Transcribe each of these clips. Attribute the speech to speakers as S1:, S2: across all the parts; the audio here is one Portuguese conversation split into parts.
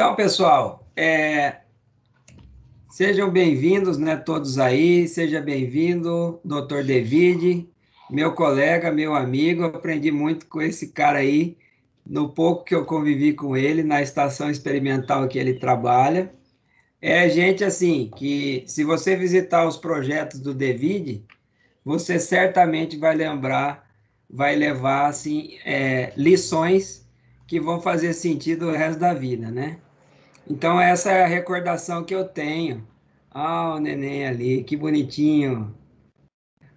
S1: Então, pessoal, é, sejam bem-vindos, né, todos aí. Seja bem-vindo, doutor David, meu colega, meu amigo. Aprendi muito com esse cara aí, no pouco que eu convivi com ele, na estação experimental que ele trabalha. É gente assim que, se você visitar os projetos do David, você certamente vai lembrar, vai levar assim é, lições que vão fazer sentido o resto da vida, né? Então essa é a recordação que eu tenho. Ah, o neném ali, que bonitinho.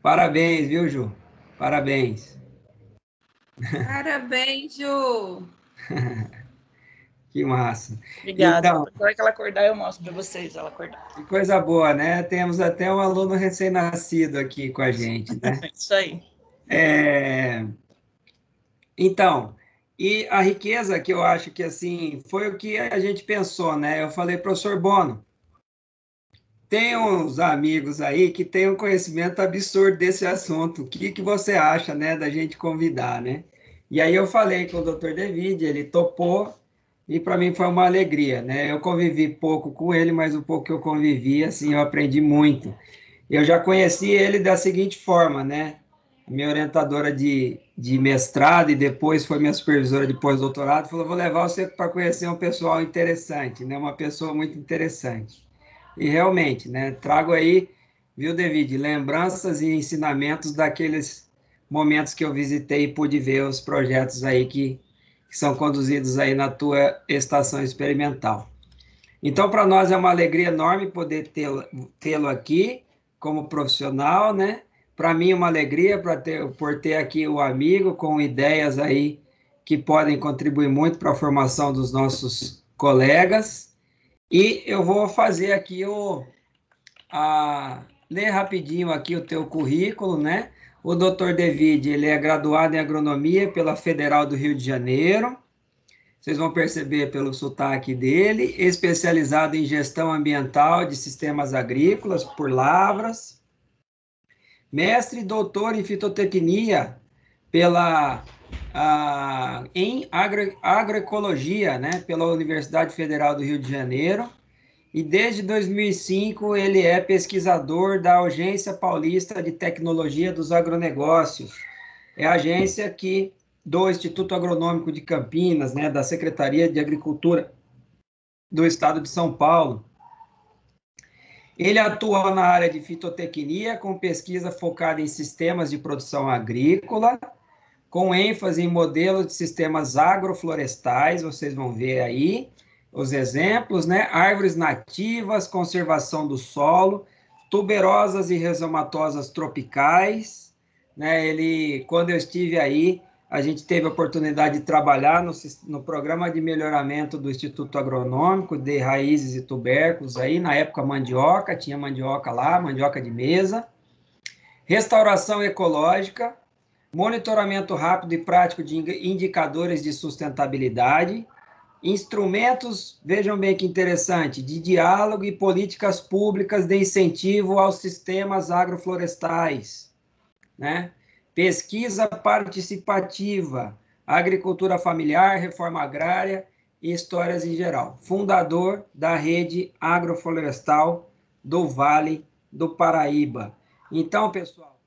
S1: Parabéns, viu, Ju? Parabéns.
S2: Parabéns, Ju.
S1: Que massa.
S2: Obrigada. Então, Agora que ela acordar, eu mostro para vocês ela acordar.
S1: Que coisa boa, né? Temos até um aluno recém-nascido aqui com a gente, né?
S2: Isso aí.
S1: É... Então, e a riqueza que eu acho que, assim, foi o que a gente pensou, né? Eu falei, professor Bono, tem uns amigos aí que têm um conhecimento absurdo desse assunto. O que, que você acha, né, da gente convidar, né? E aí eu falei com o Dr. David, ele topou, e para mim foi uma alegria, né? Eu convivi pouco com ele, mas o pouco que eu convivi, assim, eu aprendi muito. Eu já conheci ele da seguinte forma, né? Minha orientadora de, de mestrado e depois foi minha supervisora de pós-doutorado, falou: vou levar você para conhecer um pessoal interessante, né? Uma pessoa muito interessante. E realmente, né? Trago aí, viu, David, lembranças e ensinamentos daqueles momentos que eu visitei e pude ver os projetos aí que que são conduzidos aí na tua estação experimental. Então, para nós é uma alegria enorme poder tê-lo aqui como profissional, né? Para mim, uma alegria ter, por ter aqui o amigo com ideias aí que podem contribuir muito para a formação dos nossos colegas. E eu vou fazer aqui o. A, ler rapidinho aqui o teu currículo, né? O Dr. David, ele é graduado em agronomia pela Federal do Rio de Janeiro. Vocês vão perceber pelo sotaque dele, especializado em gestão ambiental de sistemas agrícolas por lavras. Mestre e doutor em fitotecnia pela a, em agro, agroecologia, né, pela Universidade Federal do Rio de Janeiro e desde 2005 ele é pesquisador da Agência Paulista de Tecnologia dos Agronegócios. É a agência que do Instituto Agronômico de Campinas, né, da Secretaria de Agricultura do Estado de São Paulo. Ele atua na área de fitotecnia, com pesquisa focada em sistemas de produção agrícola, com ênfase em modelos de sistemas agroflorestais, vocês vão ver aí, os exemplos, né? Árvores nativas, conservação do solo, tuberosas e rizomatosas tropicais, né? Ele, quando eu estive aí, a gente teve a oportunidade de trabalhar no, no programa de melhoramento do Instituto Agronômico de Raízes e Tubérculos, aí na época mandioca, tinha mandioca lá, mandioca de mesa, restauração ecológica, monitoramento rápido e prático de indicadores de sustentabilidade, instrumentos, vejam bem que interessante, de diálogo e políticas públicas de incentivo aos sistemas agroflorestais, né? Pesquisa participativa, agricultura familiar, reforma agrária e histórias em geral. Fundador da rede agroflorestal do Vale do Paraíba. Então, pessoal,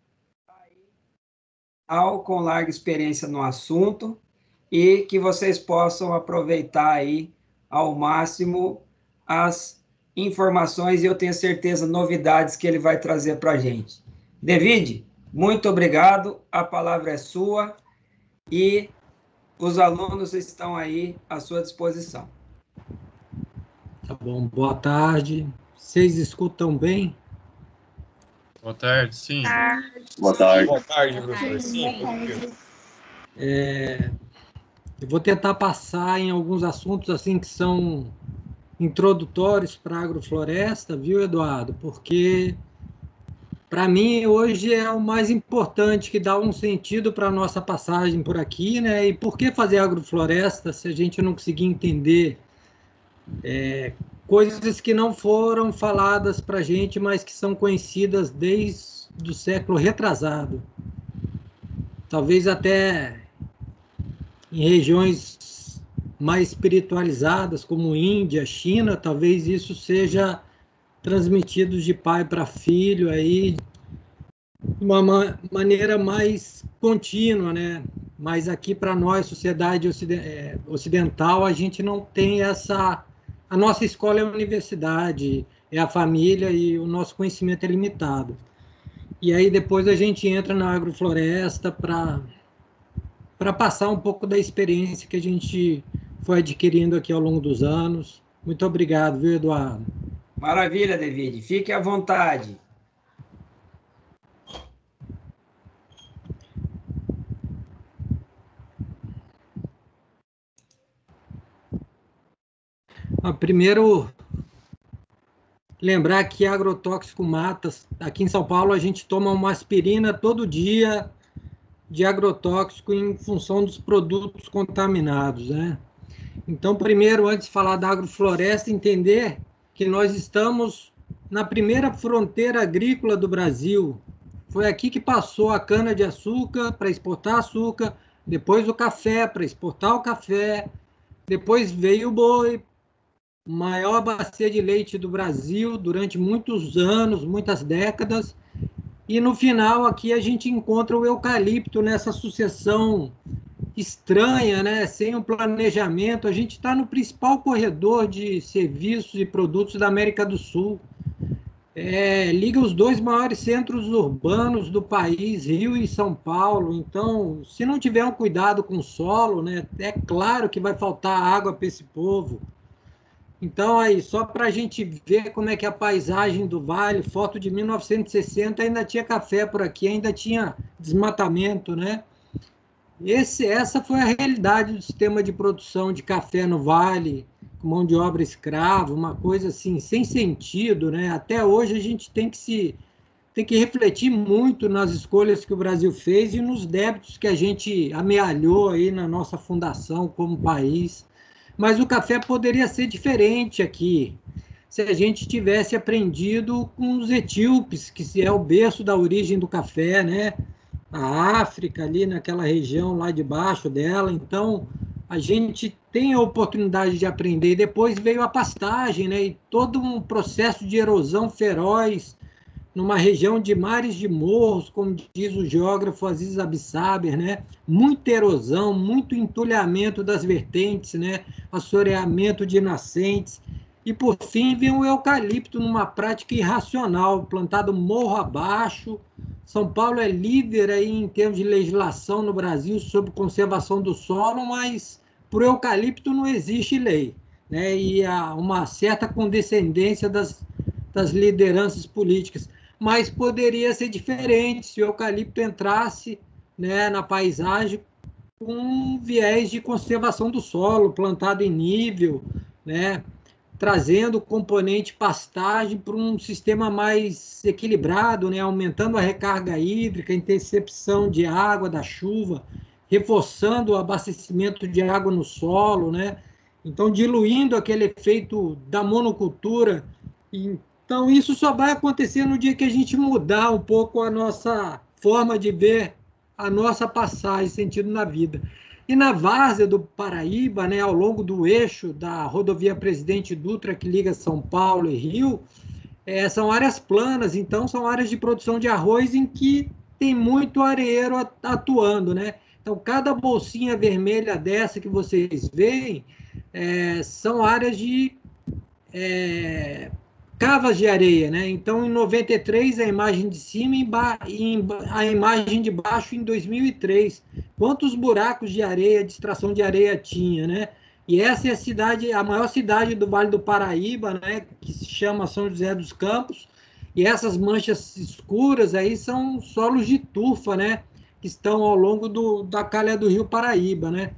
S1: tá aí, com larga experiência no assunto, e que vocês possam aproveitar aí ao máximo as informações e eu tenho certeza novidades que ele vai trazer para a gente. David, muito obrigado, a palavra é sua e os alunos estão aí à sua disposição.
S3: Tá bom, boa tarde. Vocês escutam bem?
S4: Boa tarde, sim.
S5: Boa tarde.
S4: Boa tarde, professor. Sim.
S3: É, eu vou tentar passar em alguns assuntos assim que são introdutórios para a agrofloresta, viu, Eduardo? Porque para mim hoje é o mais importante que dá um sentido para a nossa passagem por aqui, né? E por que fazer agrofloresta se a gente não conseguir entender é, coisas que não foram faladas para a gente, mas que são conhecidas desde o século retrasado? Talvez até em regiões mais espiritualizadas, como Índia, China, talvez isso seja transmitido de pai para filho aí de uma ma maneira mais contínua, né? Mas aqui para nós, sociedade é, ocidental, a gente não tem essa. A nossa escola é a universidade, é a família e o nosso conhecimento é limitado. E aí depois a gente entra na agrofloresta para para passar um pouco da experiência que a gente foi adquirindo aqui ao longo dos anos. Muito obrigado, viu, Eduardo?
S1: Maravilha, David. Fique à vontade.
S3: Primeiro, lembrar que agrotóxico matas. Aqui em São Paulo, a gente toma uma aspirina todo dia de agrotóxico em função dos produtos contaminados, né? Então, primeiro, antes de falar da agrofloresta, entender que nós estamos na primeira fronteira agrícola do Brasil. Foi aqui que passou a cana-de-açúcar para exportar açúcar, depois o café para exportar o café, depois veio o boi, maior bacia de leite do Brasil durante muitos anos, muitas décadas, e no final aqui a gente encontra o eucalipto nessa sucessão estranha, né? sem um planejamento. A gente está no principal corredor de serviços e produtos da América do Sul. É, liga os dois maiores centros urbanos do país, Rio e São Paulo. Então, se não tiver um cuidado com o solo, né, é claro que vai faltar água para esse povo. Então, aí, só para a gente ver como é que é a paisagem do vale, foto de 1960, ainda tinha café por aqui, ainda tinha desmatamento, né? Esse, essa foi a realidade do sistema de produção de café no vale, com mão de obra escrava, uma coisa assim, sem sentido, né? Até hoje a gente tem que se tem que refletir muito nas escolhas que o Brasil fez e nos débitos que a gente amealhou aí na nossa fundação como país mas o café poderia ser diferente aqui, se a gente tivesse aprendido com os etíopes, que é o berço da origem do café, né? A África, ali naquela região lá debaixo dela. Então, a gente tem a oportunidade de aprender. Depois veio a pastagem, né? E todo um processo de erosão feroz numa região de mares de morros, como diz o geógrafo Aziz Abissaber, né? Muita erosão, muito entulhamento das vertentes, né? Assoreamento de nascentes. E, por fim, vem o eucalipto numa prática irracional, plantado morro abaixo. São Paulo é líder aí em termos de legislação no Brasil sobre conservação do solo, mas para o eucalipto não existe lei. Né? E há uma certa condescendência das, das lideranças políticas mas poderia ser diferente se o eucalipto entrasse né, na paisagem com um viés de conservação do solo, plantado em nível, né, trazendo componente pastagem para um sistema mais equilibrado, né, aumentando a recarga hídrica, a intercepção de água da chuva, reforçando o abastecimento de água no solo, né? Então, diluindo aquele efeito da monocultura então, isso só vai acontecer no dia que a gente mudar um pouco a nossa forma de ver a nossa passagem, sentido na vida. E na várzea do Paraíba, né, ao longo do eixo da rodovia Presidente Dutra, que liga São Paulo e Rio, é, são áreas planas, então são áreas de produção de arroz em que tem muito areeiro atuando, né? Então, cada bolsinha vermelha dessa que vocês veem é, são áreas de é, cavas de areia, né? Então, em 93, a imagem de cima e a imagem de baixo em 2003. Quantos buracos de areia, de extração de areia tinha, né? E essa é a cidade, a maior cidade do Vale do Paraíba, né? Que se chama São José dos Campos. E essas manchas escuras aí são solos de turfa, né? Que estão ao longo do, da calha do Rio Paraíba, né?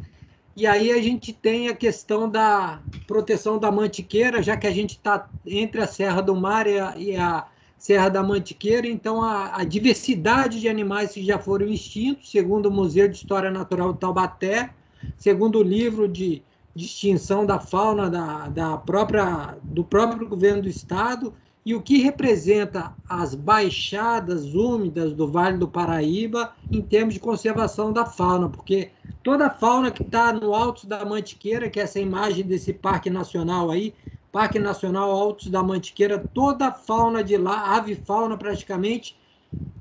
S3: E aí a gente tem a questão da proteção da mantiqueira, já que a gente está entre a Serra do Mar e a, e a Serra da Mantiqueira, então a, a, diversidade de animais que já foram extintos, segundo o Museu de História Natural de Taubaté, segundo o livro de, extinção da fauna da, da própria, do próprio governo do estado, e o que representa as baixadas úmidas do Vale do Paraíba em termos de conservação da fauna, porque toda a fauna que está no Alto da Mantiqueira, que é essa imagem desse parque nacional aí, Parque Nacional Altos da Mantiqueira, toda a fauna de lá, ave fauna praticamente,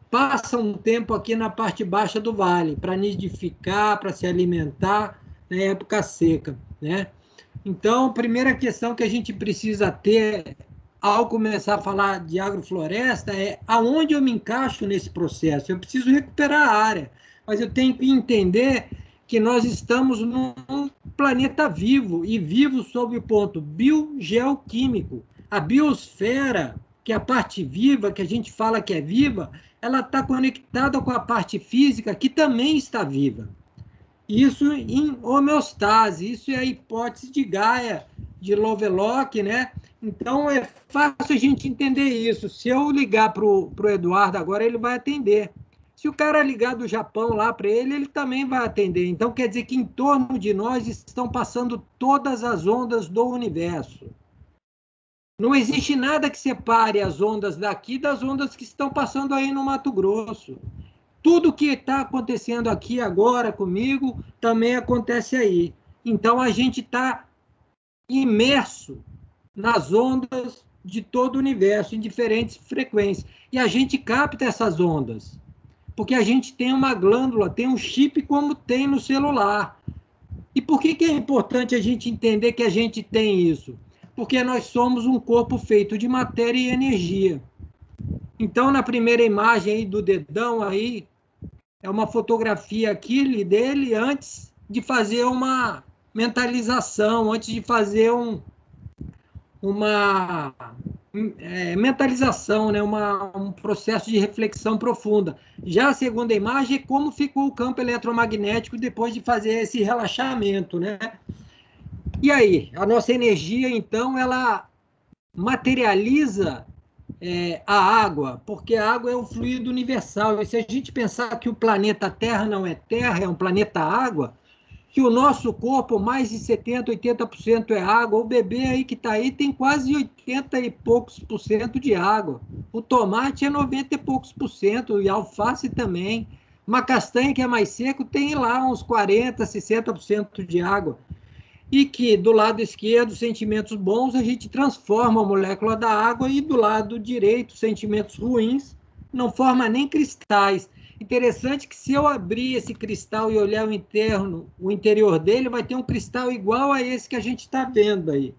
S3: passa um tempo aqui na parte baixa do vale para nidificar, para se alimentar na época seca, né? Então, primeira questão que a gente precisa ter ao começar a falar de agrofloresta é aonde eu me encaixo nesse processo. Eu preciso recuperar a área, mas eu tenho que entender que nós estamos num planeta vivo e vivo sob o ponto biogeoquímico. A biosfera, que é a parte viva, que a gente fala que é viva, ela está conectada com a parte física, que também está viva. Isso em homeostase, isso é a hipótese de Gaia, de Lovelock, né? Então é fácil a gente entender isso. Se eu ligar para o Eduardo agora, ele vai atender. Se o cara ligar do Japão lá para ele, ele também vai atender. Então quer dizer que em torno de nós estão passando todas as ondas do universo. Não existe nada que separe as ondas daqui das ondas que estão passando aí no Mato Grosso. Tudo que está acontecendo aqui agora comigo também acontece aí. Então a gente está imerso nas ondas de todo o universo, em diferentes frequências. E a gente capta essas ondas, porque a gente tem uma glândula, tem um chip como tem no celular. E por que, que é importante a gente entender que a gente tem isso? Porque nós somos um corpo feito de matéria e energia. Então, na primeira imagem aí do dedão aí, é uma fotografia aqui dele antes de fazer uma mentalização, antes de fazer um, uma é, mentalização, né? Uma, um processo de reflexão profunda. Já a segunda imagem é como ficou o campo eletromagnético depois de fazer esse relaxamento, né? E aí, a nossa energia, então, ela materializa é, a água, porque a água é um fluido universal. E se a gente pensar que o planeta Terra não é Terra, é um planeta água, que o nosso corpo, mais de 70%, 80% é água. O bebê aí que está aí tem quase 80 e poucos por cento de água. O tomate é 90 e poucos por cento, e a alface também. Uma castanha que é mais seco tem lá uns 40, 60% de água. E que do lado esquerdo, sentimentos bons, a gente transforma a molécula da água, e do lado direito, sentimentos ruins, não forma nem cristais. Interessante que se eu abrir esse cristal e olhar o interno, o interior dele, vai ter um cristal igual a esse que a gente está vendo aí.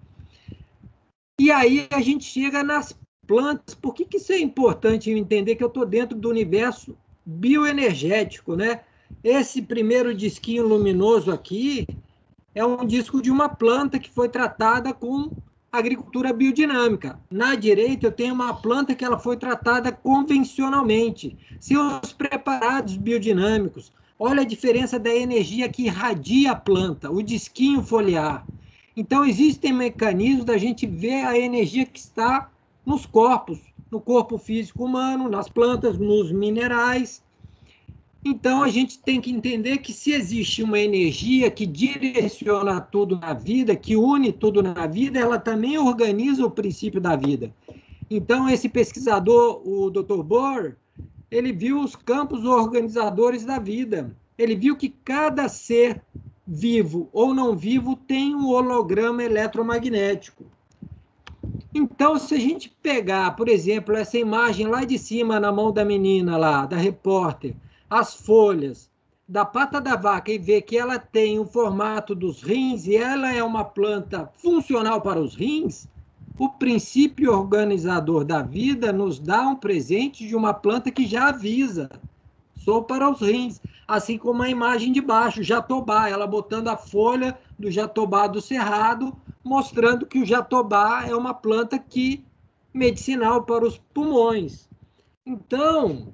S3: E aí a gente chega nas plantas. Por que, que isso é importante entender que eu estou dentro do universo bioenergético, né? Esse primeiro disquinho luminoso aqui é um disco de uma planta que foi tratada com agricultura biodinâmica. Na direita, eu tenho uma planta que ela foi tratada convencionalmente, seus preparados biodinâmicos. Olha a diferença da energia que irradia a planta, o disquinho foliar. Então, existem mecanismos da gente ver a energia que está nos corpos, no corpo físico humano, nas plantas, nos minerais, então, a gente tem que entender que se existe uma energia que direciona tudo na vida, que une tudo na vida, ela também organiza o princípio da vida. Então, esse pesquisador, o Dr. Bohr, ele viu os campos organizadores da vida. Ele viu que cada ser vivo ou não vivo tem um holograma eletromagnético. Então, se a gente pegar, por exemplo, essa imagem lá de cima na mão da menina lá, da repórter, as folhas da pata da vaca e ver que ela tem o formato dos rins e ela é uma planta funcional para os rins, o princípio organizador da vida nos dá um presente de uma planta que já avisa, sou para os rins, assim como a imagem de baixo, jatobá, ela botando a folha do jatobá do cerrado, mostrando que o jatobá é uma planta que medicinal para os pulmões. Então,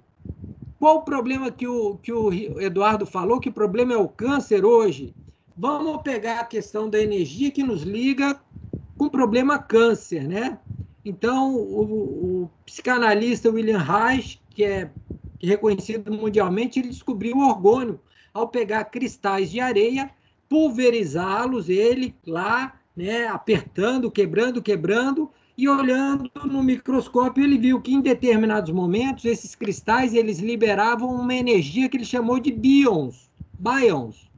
S3: qual o problema que o, que o Eduardo falou? Que problema é o câncer hoje? Vamos pegar a questão da energia que nos liga com o problema câncer, né? Então, o, o psicanalista William Reich, que é reconhecido mundialmente, ele descobriu o orgônio ao pegar cristais de areia, pulverizá-los, ele lá, né, apertando, quebrando, quebrando, e olhando no microscópio ele viu que em determinados momentos esses cristais eles liberavam uma energia que ele chamou de bions, bions,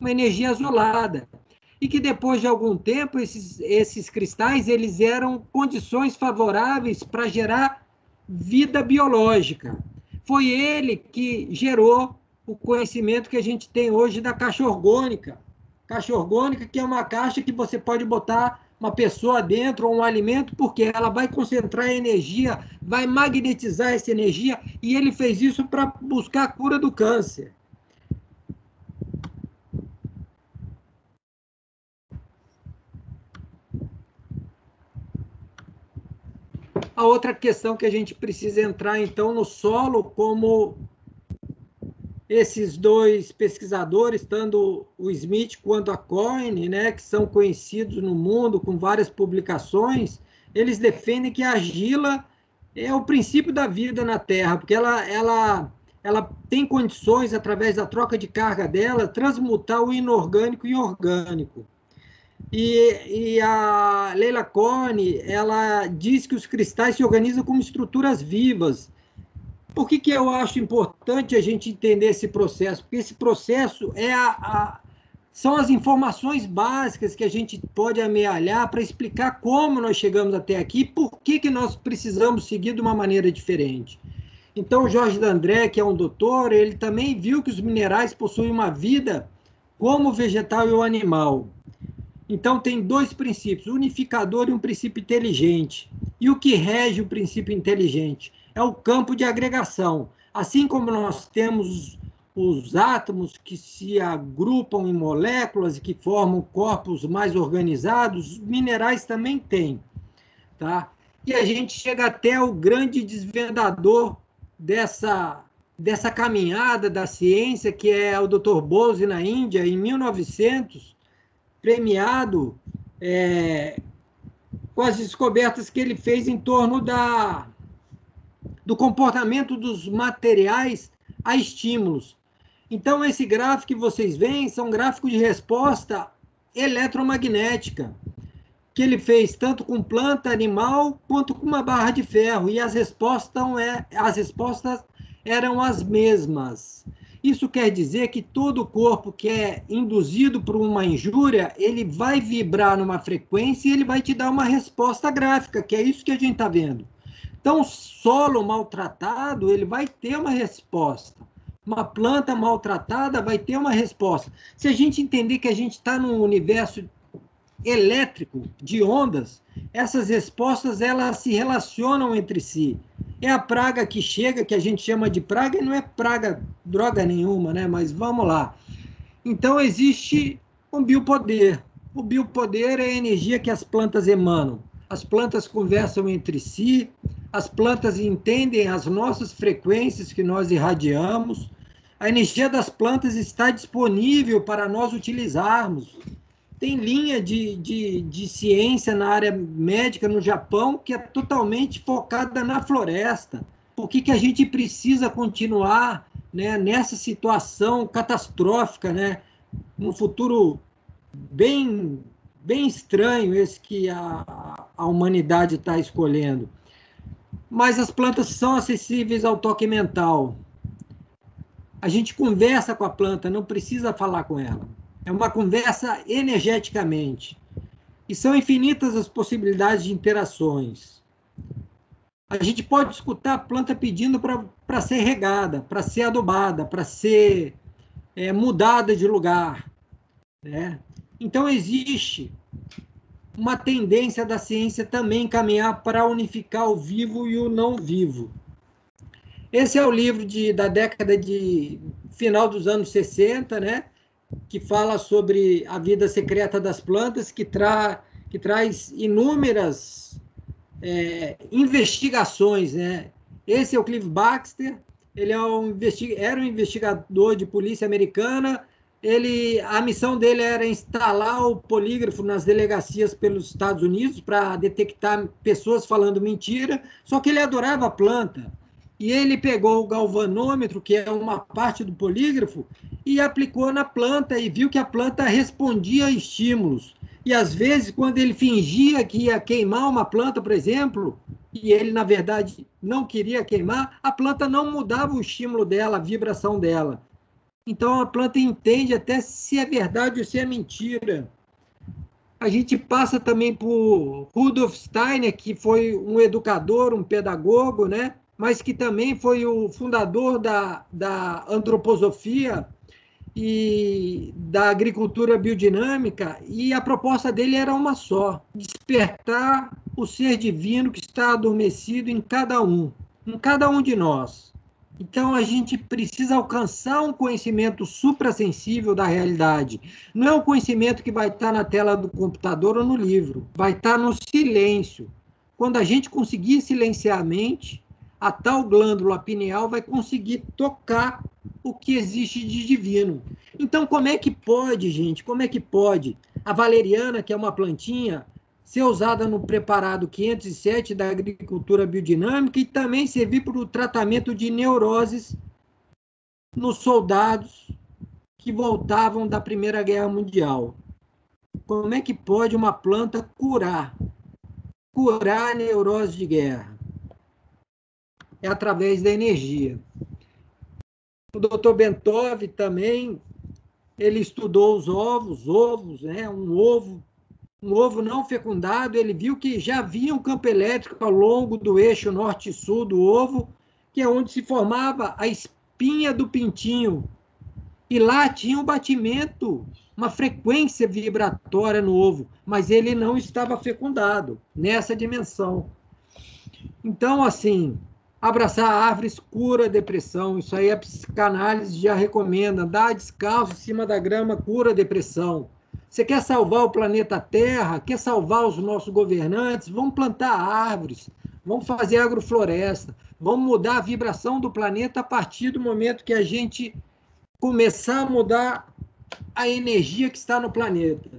S3: uma energia azulada e que depois de algum tempo esses, esses cristais eles eram condições favoráveis para gerar vida biológica. Foi ele que gerou o conhecimento que a gente tem hoje da caixa orgânica. Caixa orgânica que é uma caixa que você pode botar uma pessoa dentro ou um alimento, porque ela vai concentrar energia, vai magnetizar essa energia, e ele fez isso para buscar a cura do câncer. A outra questão que a gente precisa entrar, então, no solo, como esses dois pesquisadores, tanto o Smith quanto a Coyne, né, que são conhecidos no mundo com várias publicações, eles defendem que a argila é o princípio da vida na Terra, porque ela, ela, ela tem condições, através da troca de carga dela, transmutar o inorgânico em orgânico. E, e a Leila Corne, ela diz que os cristais se organizam como estruturas vivas. Por que, que eu acho importante a gente entender esse processo? Porque esse processo é a, a são as informações básicas que a gente pode amealhar para explicar como nós chegamos até aqui e por que, que nós precisamos seguir de uma maneira diferente. Então, Jorge D'André, que é um doutor, ele também viu que os minerais possuem uma vida como o vegetal e o animal. Então, tem dois princípios, unificador e um princípio inteligente. E o que rege o princípio inteligente? É o campo de agregação. Assim como nós temos os átomos que se agrupam em moléculas e que formam corpos mais organizados, os minerais também têm. Tá? E a gente chega até o grande desvendador dessa, dessa caminhada da ciência, que é o Dr. Bose na Índia, em 1900, premiado é, com as descobertas que ele fez em torno da, do comportamento dos materiais a estímulos. Então, esse gráfico que vocês veem são gráficos de resposta eletromagnética, que ele fez tanto com planta animal quanto com uma barra de ferro, e as respostas, é, as respostas eram as mesmas. Isso quer dizer que todo corpo que é induzido por uma injúria, ele vai vibrar numa frequência e ele vai te dar uma resposta gráfica, que é isso que a gente está vendo. Então, solo maltratado, ele vai ter uma resposta. Uma planta maltratada vai ter uma resposta. Se a gente entender que a gente está num universo elétrico de ondas, essas respostas elas se relacionam entre si. É a praga que chega, que a gente chama de praga, e não é praga droga nenhuma, né? Mas vamos lá. Então existe um biopoder. O biopoder é a energia que as plantas emanam. As plantas conversam entre si, as plantas entendem as nossas frequências que nós irradiamos. A energia das plantas está disponível para nós utilizarmos. Tem linha de, de, de ciência na área médica no Japão que é totalmente focada na floresta. Por que, que a gente precisa continuar né, nessa situação catastrófica, né, num futuro bem, bem estranho esse que a, a humanidade está escolhendo? Mas as plantas são acessíveis ao toque mental. A gente conversa com a planta, não precisa falar com ela. É uma conversa energeticamente. E são infinitas as possibilidades de interações. A gente pode escutar a planta pedindo para ser regada, para ser adubada, para ser é, mudada de lugar. Né? Então, existe uma tendência da ciência também caminhar para unificar o vivo e o não vivo. Esse é o livro de, da década de final dos anos 60, né? que fala sobre a vida secreta das plantas, que, tra, que traz inúmeras é, investigações. Né? Esse é o Clive Baxter, ele é um era um investigador de polícia americana. Ele, a missão dele era instalar o polígrafo nas delegacias pelos Estados Unidos para detectar pessoas falando mentira. Só que ele adorava planta e ele pegou o galvanômetro, que é uma parte do polígrafo, e aplicou na planta e viu que a planta respondia a estímulos. E às vezes, quando ele fingia que ia queimar uma planta, por exemplo, e ele, na verdade, não queria queimar, a planta não mudava o estímulo dela, a vibração dela. Então a planta entende até se é verdade ou se é mentira. A gente passa também por Rudolf Steiner, que foi um educador, um pedagogo, né? mas que também foi o fundador da, da antroposofia e da agricultura biodinâmica, e a proposta dele era uma só: despertar o ser divino que está adormecido em cada um, em cada um de nós. Então a gente precisa alcançar um conhecimento suprassensível da realidade. Não é um conhecimento que vai estar na tela do computador ou no livro, vai estar no silêncio. Quando a gente conseguir silenciar a mente, a tal glândula pineal vai conseguir tocar o que existe de divino. Então, como é que pode, gente? Como é que pode? A valeriana, que é uma plantinha, ser usada no preparado 507 da agricultura biodinâmica e também servir para o tratamento de neuroses nos soldados que voltavam da Primeira Guerra Mundial. Como é que pode uma planta curar? Curar a neurose de guerra. É através da energia. O Dr. Bentov também, ele estudou os ovos, ovos, né? Um ovo um ovo não fecundado, ele viu que já havia um campo elétrico ao longo do eixo norte-sul do ovo, que é onde se formava a espinha do pintinho. E lá tinha um batimento, uma frequência vibratória no ovo, mas ele não estava fecundado nessa dimensão. Então, assim, abraçar árvores cura a depressão. Isso aí a psicanálise já recomenda. Dar descalço em cima da grama cura a depressão. Você quer salvar o planeta Terra? Quer salvar os nossos governantes? Vamos plantar árvores, vamos fazer agrofloresta, vamos mudar a vibração do planeta a partir do momento que a gente começar a mudar a energia que está no planeta.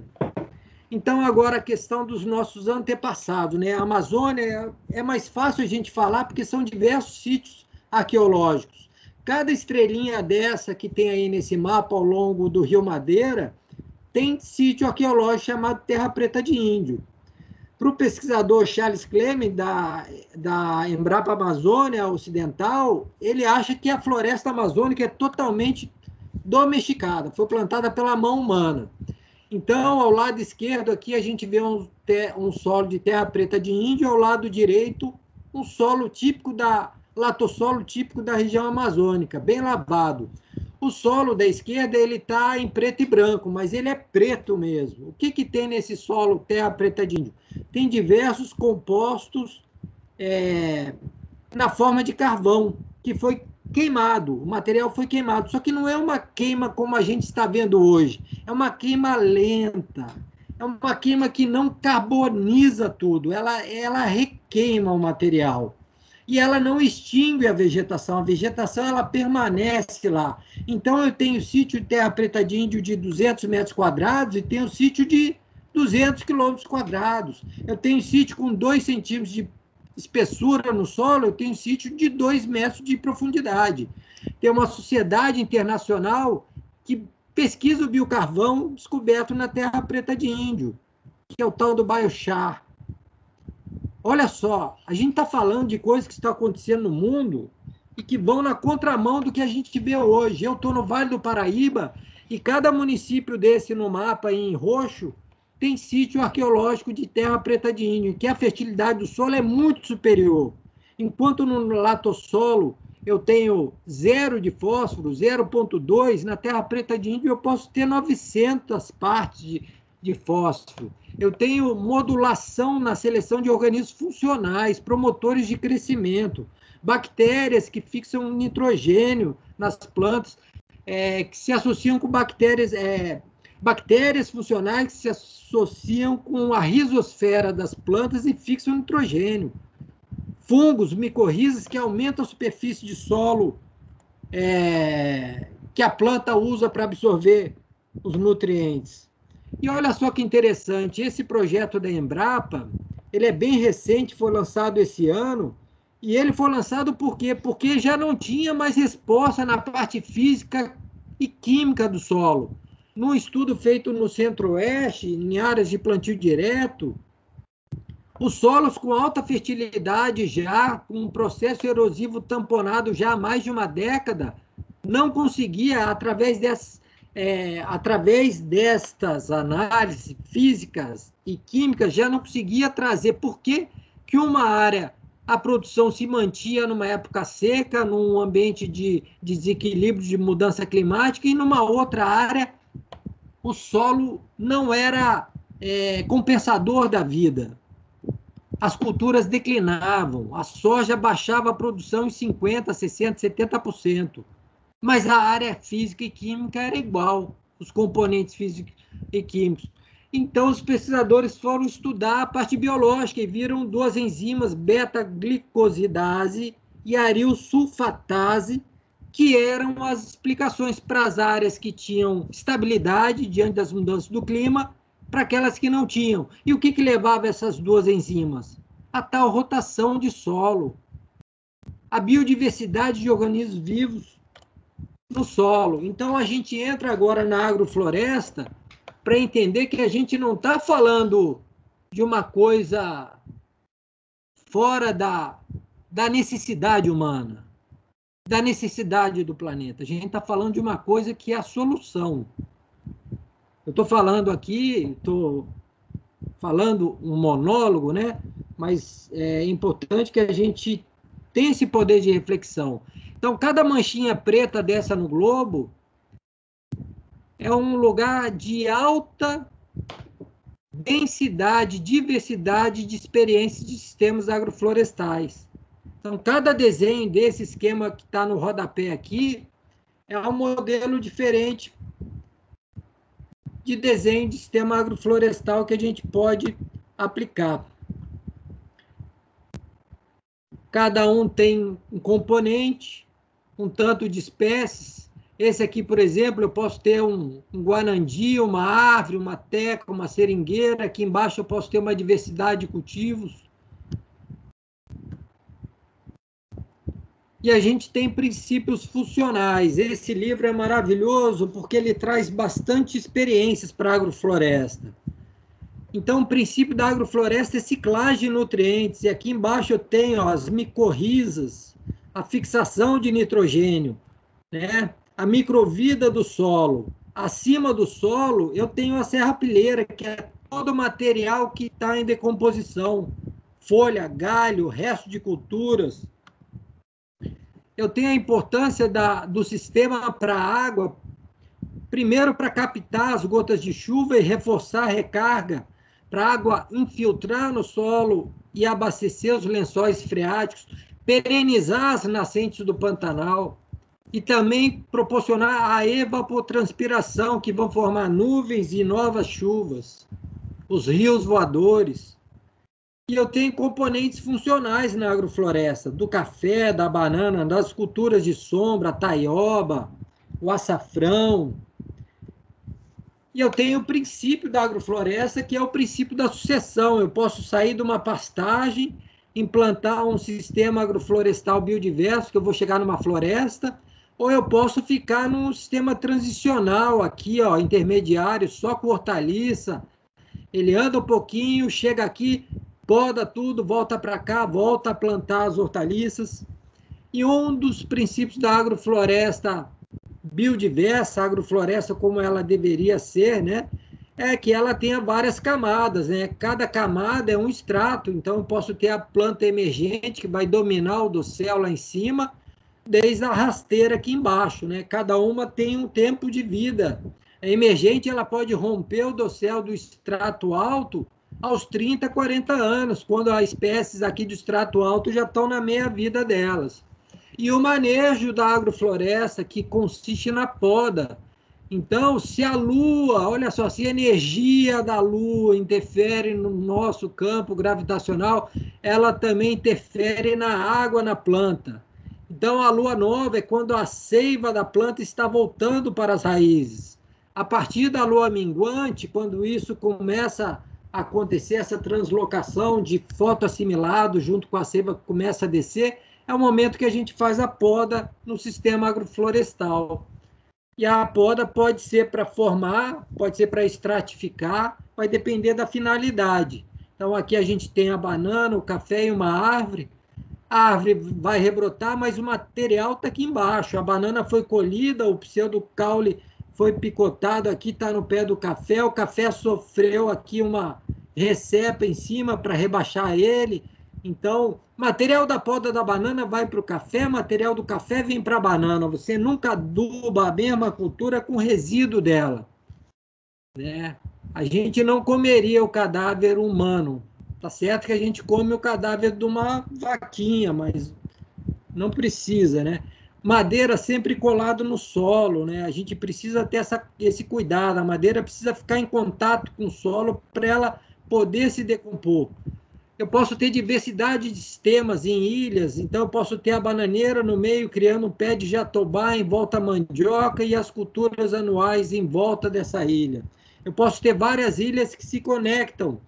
S3: Então, agora a questão dos nossos antepassados. Né? A Amazônia é mais fácil a gente falar porque são diversos sítios arqueológicos. Cada estrelinha dessa que tem aí nesse mapa ao longo do Rio Madeira tem sítio arqueológico chamado Terra Preta de Índio. Para o pesquisador Charles Clement, da, da Embrapa Amazônia Ocidental, ele acha que a floresta amazônica é totalmente domesticada, foi plantada pela mão humana. Então, ao lado esquerdo aqui, a gente vê um, um solo de terra preta de índio, ao lado direito, um solo típico da latossolo típico da região amazônica, bem lavado. O solo da esquerda ele está em preto e branco, mas ele é preto mesmo. O que, que tem nesse solo terra preta de índio? Tem diversos compostos é, na forma de carvão, que foi queimado, o material foi queimado. Só que não é uma queima como a gente está vendo hoje, é uma queima lenta, é uma queima que não carboniza tudo, ela, ela requeima o material e ela não extingue a vegetação, a vegetação ela permanece lá. Então eu tenho sítio de terra preta de índio de 200 metros quadrados e tenho sítio de 200 quilômetros quadrados. Eu tenho sítio com 2 centímetros de espessura no solo, eu tenho sítio de 2 metros de profundidade. Tem uma sociedade internacional que pesquisa o biocarvão descoberto na terra preta de índio, que é o tal do biochar. Olha só, a gente está falando de coisas que estão acontecendo no mundo e que vão na contramão do que a gente vê hoje. Eu estou no Vale do Paraíba e cada município desse no mapa em roxo tem sítio arqueológico de terra preta de índio, que a fertilidade do solo é muito superior. Enquanto no latossolo eu tenho zero de fósforo, 0,2, na terra preta de índio eu posso ter 900 partes de, de fósforo eu tenho modulação na seleção de organismos funcionais, promotores de crescimento, bactérias que fixam nitrogênio nas plantas, é, que se associam com bactérias, é, bactérias funcionais que se associam com a rizosfera das plantas e fixam nitrogênio. Fungos, micorrizas que aumentam a superfície de solo é, que a planta usa para absorver os nutrientes. E olha só que interessante, esse projeto da Embrapa, ele é bem recente, foi lançado esse ano, e ele foi lançado por quê? Porque já não tinha mais resposta na parte física e química do solo. num estudo feito no Centro-Oeste, em áreas de plantio direto, os solos com alta fertilidade já, com um processo erosivo tamponado já há mais de uma década, não conseguia, através, des, é, através destas análises físicas e químicas, já não conseguia trazer por que, que uma área a produção se mantinha numa época seca, num ambiente de desequilíbrio de mudança climática, e numa outra área o solo não era é, compensador da vida. As culturas declinavam, a soja baixava a produção em 50%, 60%, 70%. Mas a área física e química era igual, os componentes físicos e químicos. Então, os pesquisadores foram estudar a parte biológica e viram duas enzimas, beta-glicosidase e arilsulfatase, que eram as explicações para as áreas que tinham estabilidade diante das mudanças do clima, para aquelas que não tinham. E o que, que levava essas duas enzimas? A tal rotação de solo, a biodiversidade de organismos vivos no solo. Então, a gente entra agora na agrofloresta para entender que a gente não está falando de uma coisa fora da, da necessidade humana, da necessidade do planeta. A gente está falando de uma coisa que é a solução. Eu estou falando aqui, estou falando um monólogo, né? Mas é importante que a gente tenha esse poder de reflexão. Então, cada manchinha preta dessa no globo é um lugar de alta densidade, diversidade de experiências de sistemas agroflorestais. Então, cada desenho desse esquema que está no rodapé aqui é um modelo diferente de desenho de sistema agroflorestal que a gente pode aplicar. Cada um tem um componente, um tanto de espécies, esse aqui, por exemplo, eu posso ter um, um guanandi, uma árvore, uma teca, uma seringueira. Aqui embaixo eu posso ter uma diversidade de cultivos. E a gente tem princípios funcionais. Esse livro é maravilhoso porque ele traz bastante experiências para a agrofloresta. Então, o princípio da agrofloresta é ciclagem de nutrientes. E aqui embaixo eu tenho ó, as micorrizas, a fixação de nitrogênio, né? a microvida do solo. Acima do solo, eu tenho a serrapilheira, que é todo o material que está em decomposição. Folha, galho, resto de culturas. Eu tenho a importância da, do sistema para água, primeiro para captar as gotas de chuva e reforçar a recarga, para a água infiltrar no solo e abastecer os lençóis freáticos, perenizar as nascentes do Pantanal, e também proporcionar a evapotranspiração, que vão formar nuvens e novas chuvas, os rios voadores. E eu tenho componentes funcionais na agrofloresta, do café, da banana, das culturas de sombra, a taioba, o açafrão. E eu tenho o princípio da agrofloresta, que é o princípio da sucessão. Eu posso sair de uma pastagem, implantar um sistema agroflorestal biodiverso, que eu vou chegar numa floresta, ou eu posso ficar num sistema transicional aqui, ó, intermediário, só com hortaliça. Ele anda um pouquinho, chega aqui, poda tudo, volta para cá, volta a plantar as hortaliças. E um dos princípios da agrofloresta biodiversa, agrofloresta como ela deveria ser, né? É que ela tenha várias camadas, né? Cada camada é um extrato, então eu posso ter a planta emergente que vai dominar o do céu lá em cima, desde a rasteira aqui embaixo, né? Cada uma tem um tempo de vida. A emergente ela pode romper o dossel do extrato alto aos 30, 40 anos, quando as espécies aqui do extrato alto já estão na meia-vida delas. E o manejo da agrofloresta, que consiste na poda. Então, se a Lua, olha só, se a energia da Lua interfere no nosso campo gravitacional, ela também interfere na água na planta. Então, a lua nova é quando a seiva da planta está voltando para as raízes. A partir da lua minguante, quando isso começa a acontecer, essa translocação de fotoassimilado junto com a seiva começa a descer, é o momento que a gente faz a poda no sistema agroflorestal. E a poda pode ser para formar, pode ser para estratificar, vai depender da finalidade. Então, aqui a gente tem a banana, o café e uma árvore. A árvore vai rebrotar, mas o material está aqui embaixo. A banana foi colhida, o pseudo-caule foi picotado aqui, está no pé do café. O café sofreu aqui uma recepa em cima para rebaixar ele. Então, material da poda da banana vai para o café, material do café vem para a banana. Você nunca aduba a mesma cultura com resíduo dela. Né? A gente não comeria o cadáver humano. Tá certo que a gente come o cadáver de uma vaquinha, mas não precisa, né? Madeira sempre colado no solo, né? A gente precisa ter essa, esse cuidado. A madeira precisa ficar em contato com o solo para ela poder se decompor. Eu posso ter diversidade de sistemas em ilhas, então eu posso ter a bananeira no meio criando um pé de jatobá em volta à mandioca e as culturas anuais em volta dessa ilha. Eu posso ter várias ilhas que se conectam.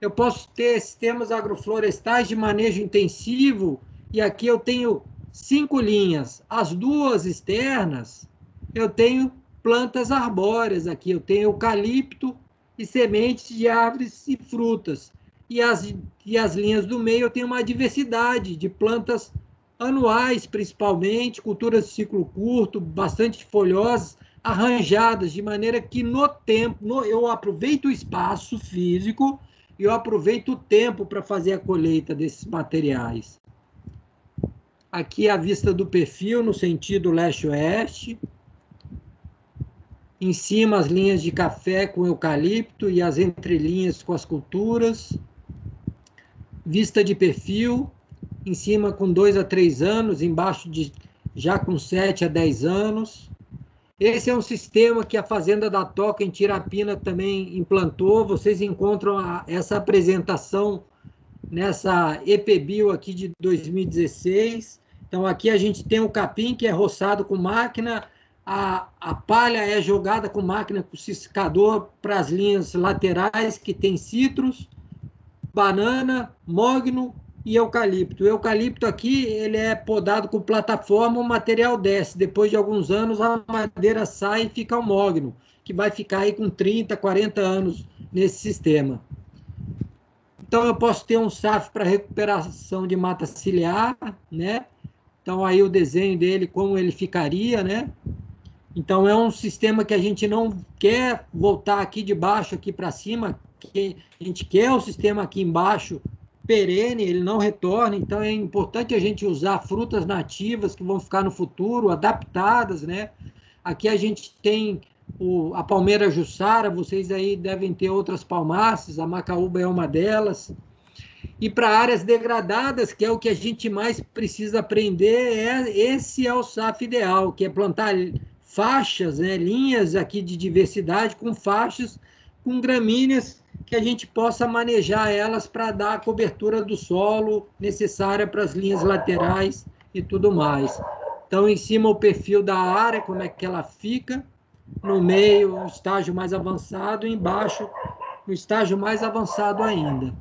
S3: Eu posso ter sistemas agroflorestais de manejo intensivo e aqui eu tenho cinco linhas. As duas externas eu tenho plantas arbóreas aqui, eu tenho eucalipto e sementes de árvores e frutas e as, e as linhas do meio tenho uma diversidade de plantas anuais, principalmente, culturas de ciclo curto, bastante folhosas, arranjadas de maneira que no tempo no, eu aproveito o espaço físico e eu aproveito o tempo para fazer a colheita desses materiais. Aqui a vista do perfil no sentido leste-oeste. Em cima as linhas de café com eucalipto e as entrelinhas com as culturas vista de perfil, em cima com dois a três anos, embaixo de já com sete a dez anos. Esse é um sistema que a Fazenda da Toca em Tirapina também implantou. Vocês encontram a, essa apresentação nessa EPBio aqui de 2016. Então, aqui a gente tem o capim que é roçado com máquina, a, a palha é jogada com máquina com ciscador para as linhas laterais que tem citros banana, mogno e eucalipto. O eucalipto aqui ele é podado com plataforma, o material desce. Depois de alguns anos, a madeira sai e fica o mogno, que vai ficar aí com 30, 40 anos nesse sistema. Então, eu posso ter um SAF para recuperação de mata ciliar, né? Então, aí o desenho dele, como ele ficaria, né? Então, é um sistema que a gente não quer voltar aqui de baixo aqui para cima, que a gente quer o sistema aqui embaixo perene, ele não retorna, então é importante a gente usar frutas nativas que vão ficar no futuro, adaptadas, né? Aqui a gente tem o, a palmeira jussara, vocês aí devem ter outras palmaces, a macaúba é uma delas. E para áreas degradadas, que é o que a gente mais precisa aprender, é esse é o SAF ideal, que é plantar faixas, né, linhas aqui de diversidade com faixas com gramíneas que a gente possa manejar elas para dar a cobertura do solo necessária para as linhas laterais e tudo mais. Então, em cima o perfil da área, como é que ela fica, no meio o estágio mais avançado, e embaixo o estágio mais avançado ainda.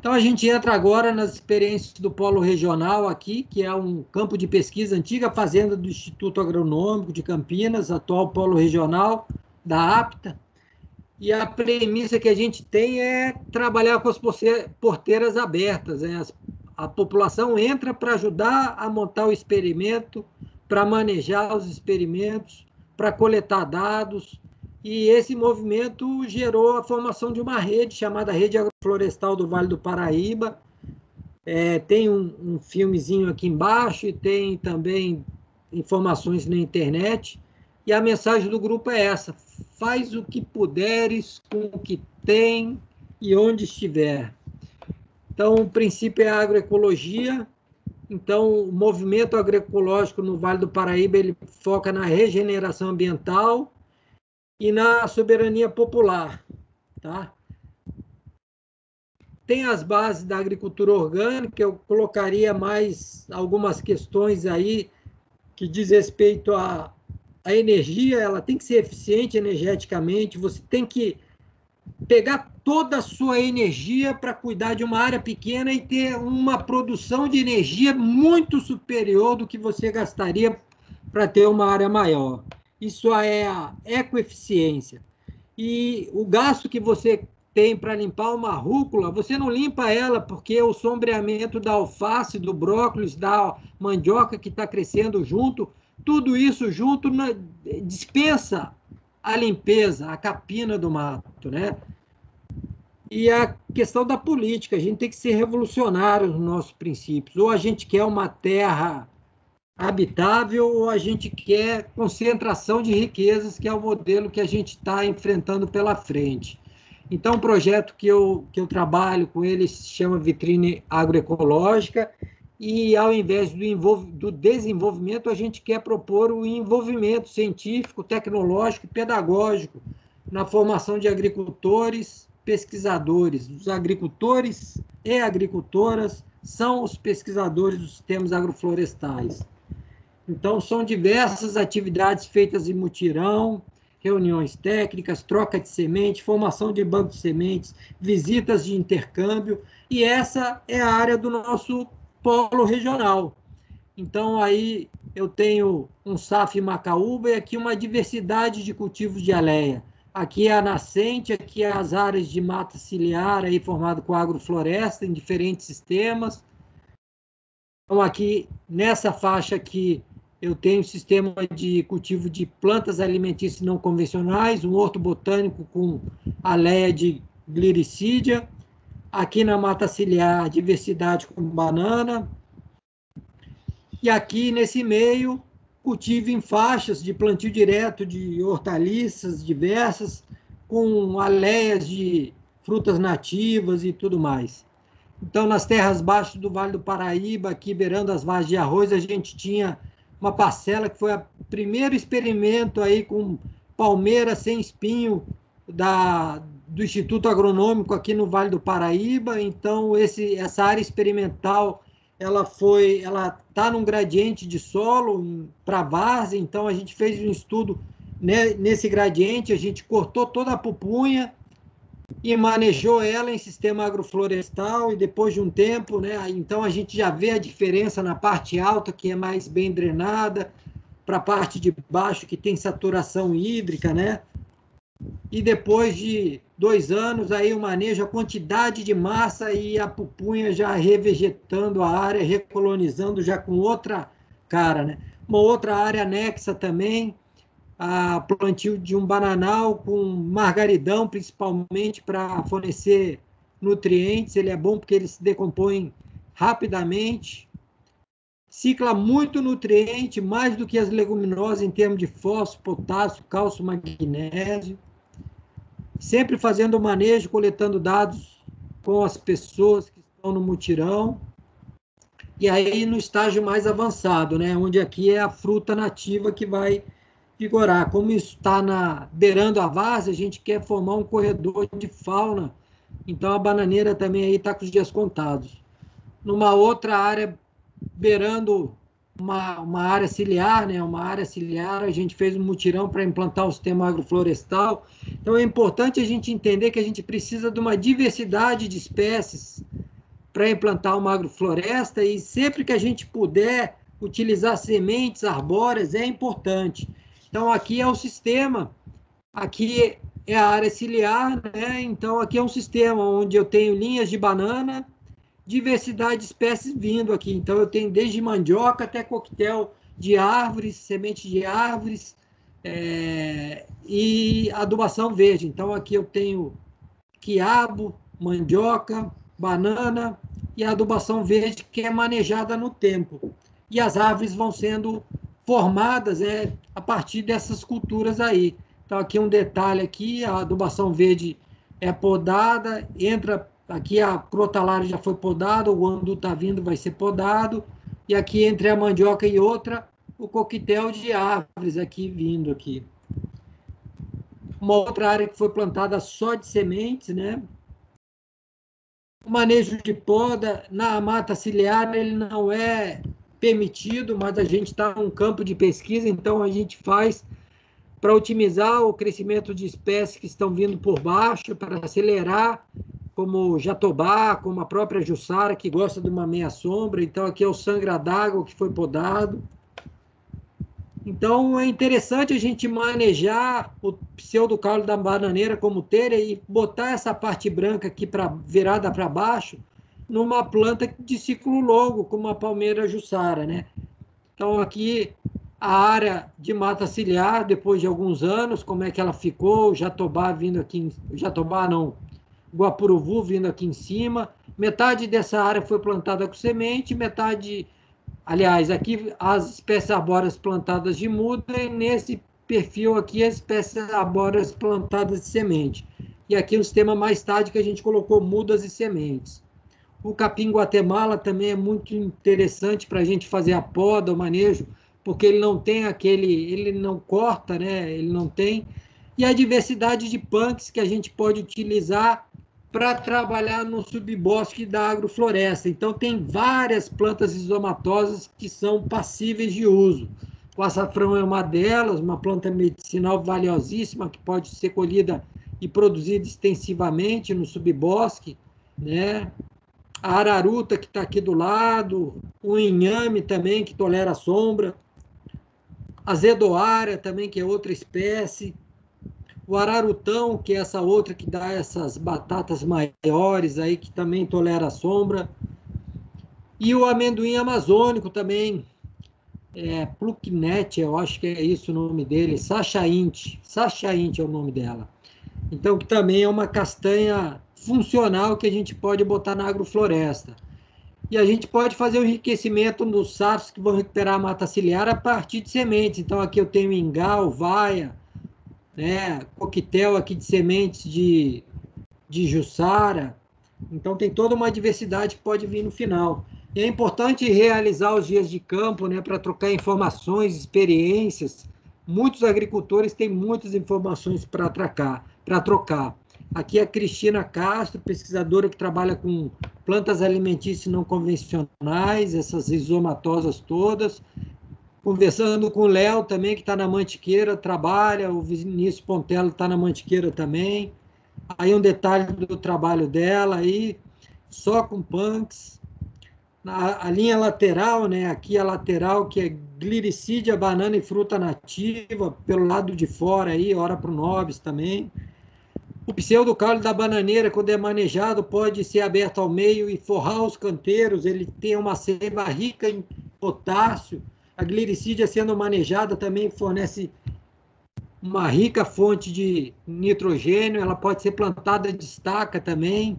S3: Então, a gente entra agora nas experiências do Polo Regional aqui, que é um campo de pesquisa, antiga fazenda do Instituto Agronômico de Campinas, atual Polo Regional da APTA, e a premissa que a gente tem é trabalhar com as porteiras abertas. Né? A população entra para ajudar a montar o experimento, para manejar os experimentos, para coletar dados. E esse movimento gerou a formação de uma rede chamada Rede Agroflorestal do Vale do Paraíba. É, tem um, um filmezinho aqui embaixo e tem também informações na internet. E a mensagem do grupo é essa: faz o que puderes com o que tem e onde estiver. Então, o princípio é a agroecologia. Então, o movimento agroecológico no Vale do Paraíba ele foca na regeneração ambiental e na soberania popular, tá? Tem as bases da agricultura orgânica, eu colocaria mais algumas questões aí que diz respeito a a energia ela tem que ser eficiente energeticamente, você tem que pegar toda a sua energia para cuidar de uma área pequena e ter uma produção de energia muito superior do que você gastaria para ter uma área maior. Isso é a ecoeficiência. E o gasto que você tem para limpar uma rúcula, você não limpa ela porque o sombreamento da alface, do brócolis, da mandioca que está crescendo junto, tudo isso junto na, dispensa a limpeza, a capina do mato, né? E a questão da política, a gente tem que ser revolucionário nos nossos princípios. Ou a gente quer uma terra habitável ou a gente quer concentração de riquezas, que é o modelo que a gente está enfrentando pela frente. Então, o projeto que eu, que eu trabalho com ele se chama Vitrine Agroecológica, e ao invés do, do desenvolvimento, a gente quer propor o envolvimento científico, tecnológico e pedagógico na formação de agricultores, pesquisadores. Os agricultores e agricultoras são os pesquisadores dos sistemas agroflorestais. Então, são diversas atividades feitas em mutirão, reuniões técnicas, troca de semente, formação de banco de sementes, visitas de intercâmbio, e essa é a área do nosso polo regional. Então, aí eu tenho um SAF Macaúba e aqui uma diversidade de cultivos de aleia. Aqui é a nascente, aqui é as áreas de mata ciliar, aí formado com agrofloresta em diferentes sistemas. Então, aqui, nessa faixa aqui, eu tenho um sistema de cultivo de plantas alimentícias não convencionais, um horto botânico com aleia de gliricídia. Aqui na mata ciliar, diversidade com banana. E aqui nesse meio, cultivo em faixas de plantio direto de hortaliças diversas, com aleias de frutas nativas e tudo mais. Então, nas terras baixas do Vale do Paraíba, aqui beirando as vagens de arroz, a gente tinha uma parcela que foi o primeiro experimento aí com palmeira sem espinho da, do Instituto Agronômico aqui no Vale do Paraíba. Então, esse, essa área experimental ela foi, ela está num gradiente de solo para várzea, então a gente fez um estudo nesse gradiente, a gente cortou toda a pupunha e manejou ela em sistema agroflorestal e depois de um tempo, né, então a gente já vê a diferença na parte alta que é mais bem drenada para a parte de baixo que tem saturação hídrica, né? E depois de dois anos aí o manejo, a quantidade de massa e a pupunha já revegetando a área, recolonizando já com outra cara, né? Uma outra área anexa também, a plantio de um bananal com margaridão, principalmente para fornecer nutrientes. Ele é bom porque ele se decompõe rapidamente, cicla muito nutriente, mais do que as leguminosas em termos de fósforo, potássio, cálcio, magnésio. Sempre fazendo o manejo, coletando dados com as pessoas que estão no mutirão. E aí no estágio mais avançado, né, onde aqui é a fruta nativa que vai vigorar. Como isso está na, beirando a várzea, a gente quer formar um corredor de fauna, então a bananeira também aí está com os dias contados. Numa outra área, beirando uma, uma área ciliar, né, uma área ciliar, a gente fez um mutirão para implantar o sistema agroflorestal. Então é importante a gente entender que a gente precisa de uma diversidade de espécies para implantar uma agrofloresta e sempre que a gente puder utilizar sementes arbóreas é importante. Então, aqui é o sistema, aqui é a área ciliar, né? Então, aqui é um sistema onde eu tenho linhas de banana, diversidade de espécies vindo aqui. Então, eu tenho desde mandioca até coquetel de árvores, semente de árvores é, e adubação verde. Então, aqui eu tenho quiabo, mandioca, banana e adubação verde que é manejada no tempo. E as árvores vão sendo formadas é, a partir dessas culturas aí. Então, aqui um detalhe aqui, a adubação verde é podada, entra aqui a crotalária já foi podada, o andu está vindo, vai ser podado, e aqui entre a mandioca e outra, o coquetel de árvores aqui vindo aqui. Uma outra área que foi plantada só de sementes, né? O manejo de poda na mata ciliar, ele não é permitido, mas a gente está num campo de pesquisa, então a gente faz para otimizar o crescimento de espécies que estão vindo por baixo, para acelerar, como o jatobá, como a própria jussara, que gosta de uma meia sombra. Então, aqui é o sangra d'água que foi podado. Então é interessante a gente manejar o pseudocaule da bananeira como telha e botar essa parte branca aqui para virada para baixo numa planta de ciclo longo, como a palmeira jussara, né? Então aqui a área de mata ciliar depois de alguns anos, como é que ela ficou, Jatobá vindo aqui, Jatobá não, Guapuruvu vindo aqui em cima. Metade dessa área foi plantada com semente, metade Aliás, aqui as espécies arbóreas plantadas de muda e nesse perfil aqui as espécies arbóreas plantadas de semente. E aqui um sistema mais tarde que a gente colocou mudas e sementes. O capim Guatemala também é muito interessante para a gente fazer a poda, o manejo, porque ele não tem aquele, ele não corta, né? Ele não tem. E a diversidade de punks que a gente pode utilizar para trabalhar no subbosque da agrofloresta. Então, tem várias plantas rizomatosas que são passíveis de uso. O açafrão é uma delas, uma planta medicinal valiosíssima que pode ser colhida e produzida extensivamente no subbosque, né? A araruta que está aqui do lado, o inhame também que tolera sombra, a zedoária também que é outra espécie, o ararutão, que é essa outra que dá essas batatas maiores aí, que também tolera a sombra. E o amendoim amazônico também, é, eu acho que é isso o nome dele, Sachaint, Sachaint é o nome dela. Então, que também é uma castanha funcional que a gente pode botar na agrofloresta. E a gente pode fazer o enriquecimento nos safos que vão recuperar a mata ciliar a partir de sementes. Então, aqui eu tenho ingau, vaia, né? coquetel aqui de sementes de, de Jussara. Então, tem toda uma diversidade que pode vir no final. E é importante realizar os dias de campo né, para trocar informações, experiências. Muitos agricultores têm muitas informações para para trocar. Aqui é a Cristina Castro, pesquisadora que trabalha com plantas alimentícias não convencionais, essas rizomatosas todas conversando com o Léo também, que está na Mantiqueira, trabalha, o Vinícius Pontello está na Mantiqueira também. Aí um detalhe do trabalho dela aí, só com punks. Na, a linha lateral, né? Aqui a lateral, que é gliricídia, banana e fruta nativa, pelo lado de fora aí, hora para o nobis também. O pseudocaule da bananeira, quando é manejado, pode ser aberto ao meio e forrar os canteiros. Ele tem uma seiva rica em potássio, a glicídia sendo manejada também fornece uma rica fonte de nitrogênio, ela pode ser plantada de estaca também.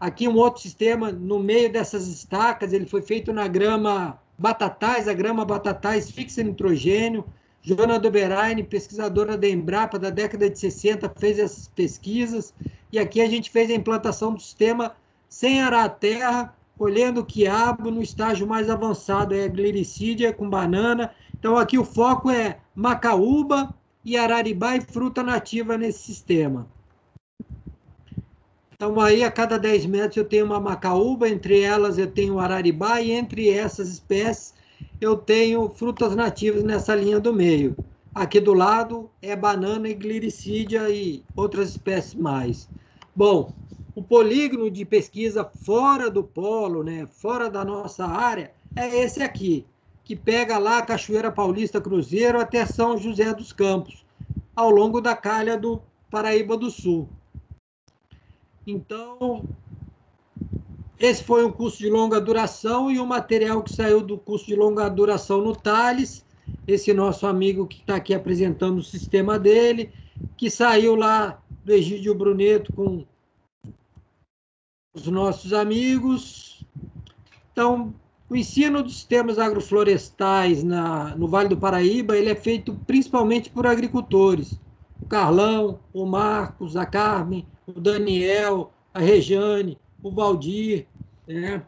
S3: Aqui um outro sistema, no meio dessas estacas, ele foi feito na grama batatais, a grama batatais fixa nitrogênio. Joana Doberaine, pesquisadora da Embrapa da década de 60, fez essas pesquisas. E aqui a gente fez a implantação do sistema sem arar a terra, colhendo quiabo no estágio mais avançado, é glericídia com banana. Então, aqui o foco é macaúba e araribá e fruta nativa nesse sistema. Então, aí, a cada 10 metros eu tenho uma macaúba, entre elas eu tenho araribá, e entre essas espécies eu tenho frutas nativas nessa linha do meio. Aqui do lado é banana e glericídia e outras espécies mais. Bom, o polígono de pesquisa fora do polo, né, fora da nossa área, é esse aqui, que pega lá Cachoeira Paulista Cruzeiro até São José dos Campos, ao longo da calha do Paraíba do Sul. Então, esse foi um curso de longa duração e o material que saiu do curso de longa duração no Thales, esse nosso amigo que está aqui apresentando o sistema dele, que saiu lá do Egídio Bruneto com os nossos amigos. Então, o ensino dos sistemas agroflorestais na, no Vale do Paraíba ele é feito principalmente por agricultores. O Carlão, o Marcos, a Carmen, o Daniel, a Rejane, o Valdir. Né?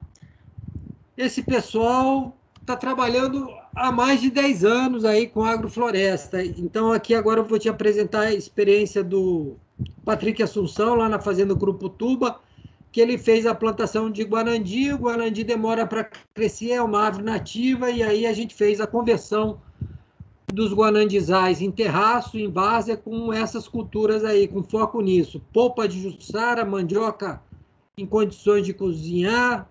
S3: Esse pessoal está trabalhando há mais de 10 anos aí com agrofloresta. Então, aqui agora eu vou te apresentar a experiência do Patrick Assunção, lá na Fazenda Grupo Tuba, que ele fez a plantação de Guarandi, o Guarandi demora para crescer, é uma árvore nativa, e aí a gente fez a conversão dos guanandizais em terraço, em várzea, com essas culturas aí, com foco nisso. Polpa de jussara, mandioca em condições de cozinhar,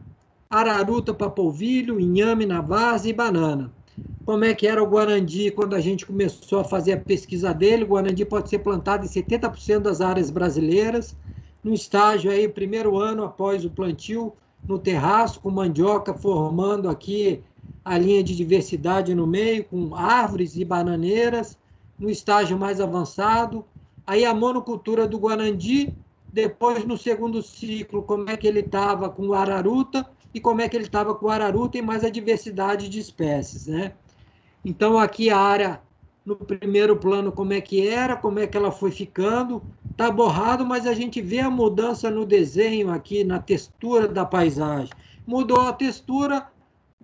S3: araruta para polvilho, inhame na várzea e banana. como é que era o Guarandi quando a gente começou a fazer a pesquisa dele. O Guarandi pode ser plantado em 70% das áreas brasileiras. No estágio aí, primeiro ano após o plantio, no terraço, com mandioca formando aqui a linha de diversidade no meio, com árvores e bananeiras. No estágio mais avançado, aí a monocultura do Guarandi, depois no segundo ciclo, como é que ele estava com o araruta e como é que ele estava com o araruta e mais a diversidade de espécies, né? Então, aqui a área, no primeiro plano, como é que era, como é que ela foi ficando. Está borrado, mas a gente vê a mudança no desenho aqui, na textura da paisagem. Mudou a textura,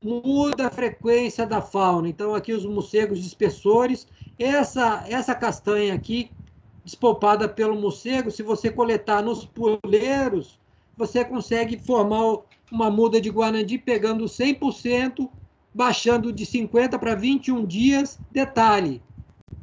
S3: muda a frequência da fauna. Então, aqui os morcegos dispersores. Essa, essa castanha aqui, despolpada pelo morcego, se você coletar nos puleiros, você consegue formar uma muda de Guarandi pegando 100% baixando de 50 para 21 dias. Detalhe: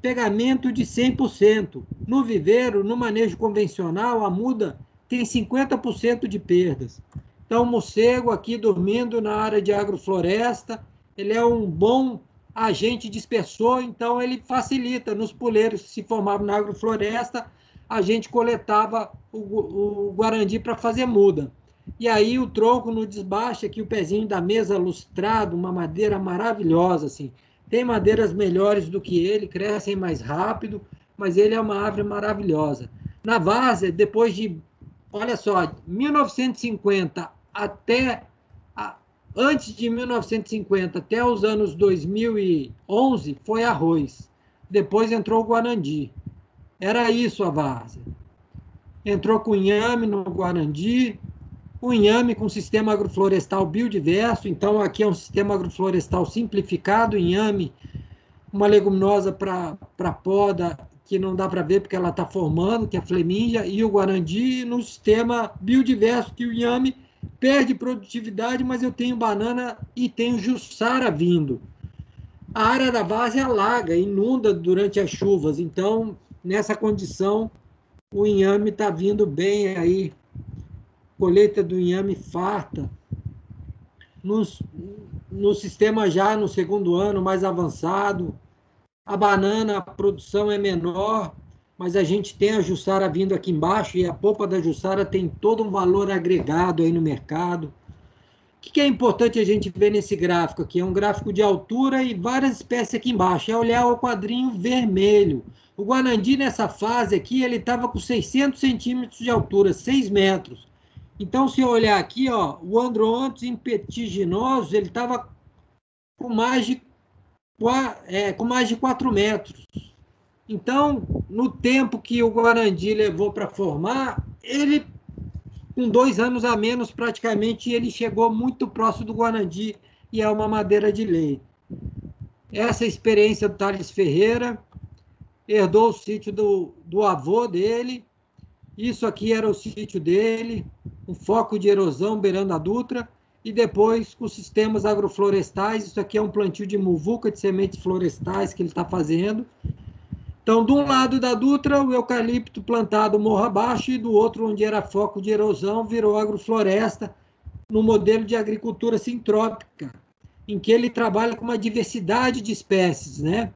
S3: pegamento de 100%. No viveiro, no manejo convencional, a muda tem 50% de perdas. Então, o morcego aqui dormindo na área de agrofloresta, ele é um bom agente dispersor, então ele facilita nos puleiros que se formavam na agrofloresta, a gente coletava o, o guarandi para fazer muda. E aí o tronco no desbaixo, aqui o pezinho da mesa lustrado, uma madeira maravilhosa, assim. Tem madeiras melhores do que ele, crescem mais rápido, mas ele é uma árvore maravilhosa. Na várzea, depois de, olha só, 1950 até antes de 1950 até os anos 2011 foi arroz. Depois entrou o Guarandi. Era isso a várzea. Entrou cunhame no Guarandi, o inhame com sistema agroflorestal biodiverso, então aqui é um sistema agroflorestal simplificado, inhame, uma leguminosa para poda, que não dá para ver porque ela está formando, que é a flemíngia, e o guarandi no sistema biodiverso, que o inhame perde produtividade, mas eu tenho banana e tenho jussara vindo. A área da base alaga, inunda durante as chuvas, então nessa condição o inhame está vindo bem aí colheita do inhame farta. No, sistema já no segundo ano, mais avançado, a banana, a produção é menor, mas a gente tem a Jussara vindo aqui embaixo e a polpa da Jussara tem todo um valor agregado aí no mercado. O que é importante a gente ver nesse gráfico aqui? É um gráfico de altura e várias espécies aqui embaixo. É olhar o quadrinho vermelho. O Guanandi, nessa fase aqui, ele estava com 600 centímetros de altura, 6 metros. Então, se eu olhar aqui, ó, o Androantes impetiginoso, ele estava com mais de é, com mais de 4 metros. Então, no tempo que o Guarandi levou para formar, ele, com dois anos a menos, praticamente, ele chegou muito próximo do Guarandi e é uma madeira de lei. Essa experiência do Thales Ferreira, herdou o sítio do, do avô dele, isso aqui era o sítio dele, um foco de erosão beirando a Dutra, e depois com sistemas agroflorestais. Isso aqui é um plantio de muvuca de sementes florestais que ele está fazendo. Então, de um lado da Dutra, o eucalipto plantado morro abaixo, e do outro, onde era foco de erosão, virou agrofloresta, no modelo de agricultura sintrópica, em que ele trabalha com uma diversidade de espécies. Né?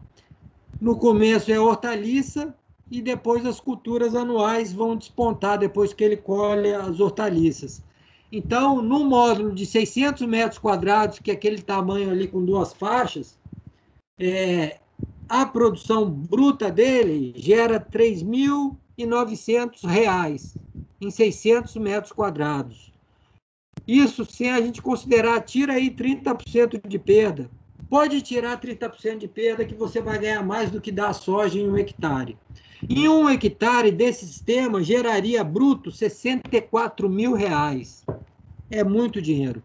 S3: No começo é hortaliça, e depois as culturas anuais vão despontar depois que ele colhe as hortaliças. Então, no módulo de 600 metros quadrados, que é aquele tamanho ali com duas faixas, é, a produção bruta dele gera R$ 3.900 em 600 metros quadrados. Isso sem a gente considerar, tira aí 30% de perda. Pode tirar 30% de perda que você vai ganhar mais do que dá soja em um hectare. E um hectare desse sistema geraria bruto 64 mil reais. É muito dinheiro.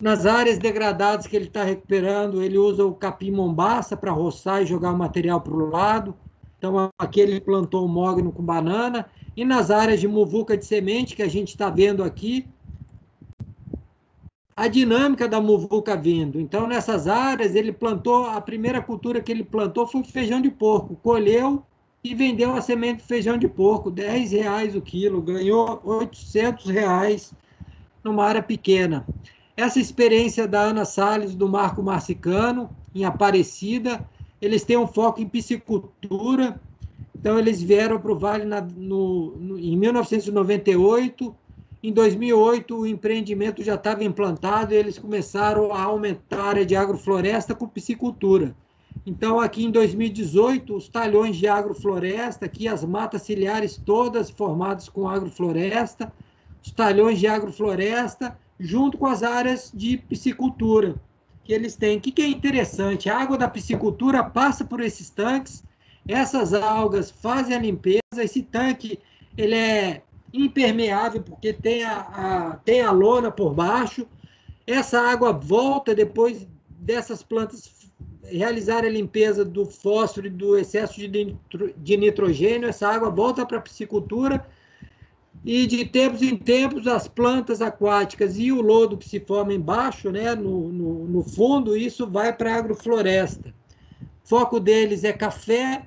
S3: Nas áreas degradadas que ele está recuperando, ele usa o capim mombaça para roçar e jogar o material para o lado. Então, aqui ele plantou o mogno com banana. E nas áreas de muvuca de semente, que a gente está vendo aqui, a dinâmica da muvuca vindo. Então, nessas áreas, ele plantou, a primeira cultura que ele plantou foi feijão de porco. Colheu e vendeu a semente de feijão de porco, 10 reais o quilo, ganhou 800 reais numa área pequena. Essa experiência da Ana Salles, do Marco Marcicano, em Aparecida. Eles têm um foco em piscicultura. Então, eles vieram para o Vale na, no, no, em 1998. Em 2008, o empreendimento já estava implantado e eles começaram a aumentar a área de agrofloresta com piscicultura. Então, aqui em 2018, os talhões de agrofloresta, aqui as matas ciliares todas formadas com agrofloresta, os talhões de agrofloresta, junto com as áreas de piscicultura que eles têm. O que, é interessante? A água da piscicultura passa por esses tanques, essas algas fazem a limpeza, esse tanque ele é impermeável porque tem a, a, tem a lona por baixo, essa água volta depois dessas plantas realizarem a limpeza do fósforo e do excesso de, nitrogênio, essa água volta para a piscicultura e de tempos em tempos as plantas aquáticas e o lodo que se forma embaixo, né, no, no, no fundo, isso vai para a agrofloresta. Foco deles é café,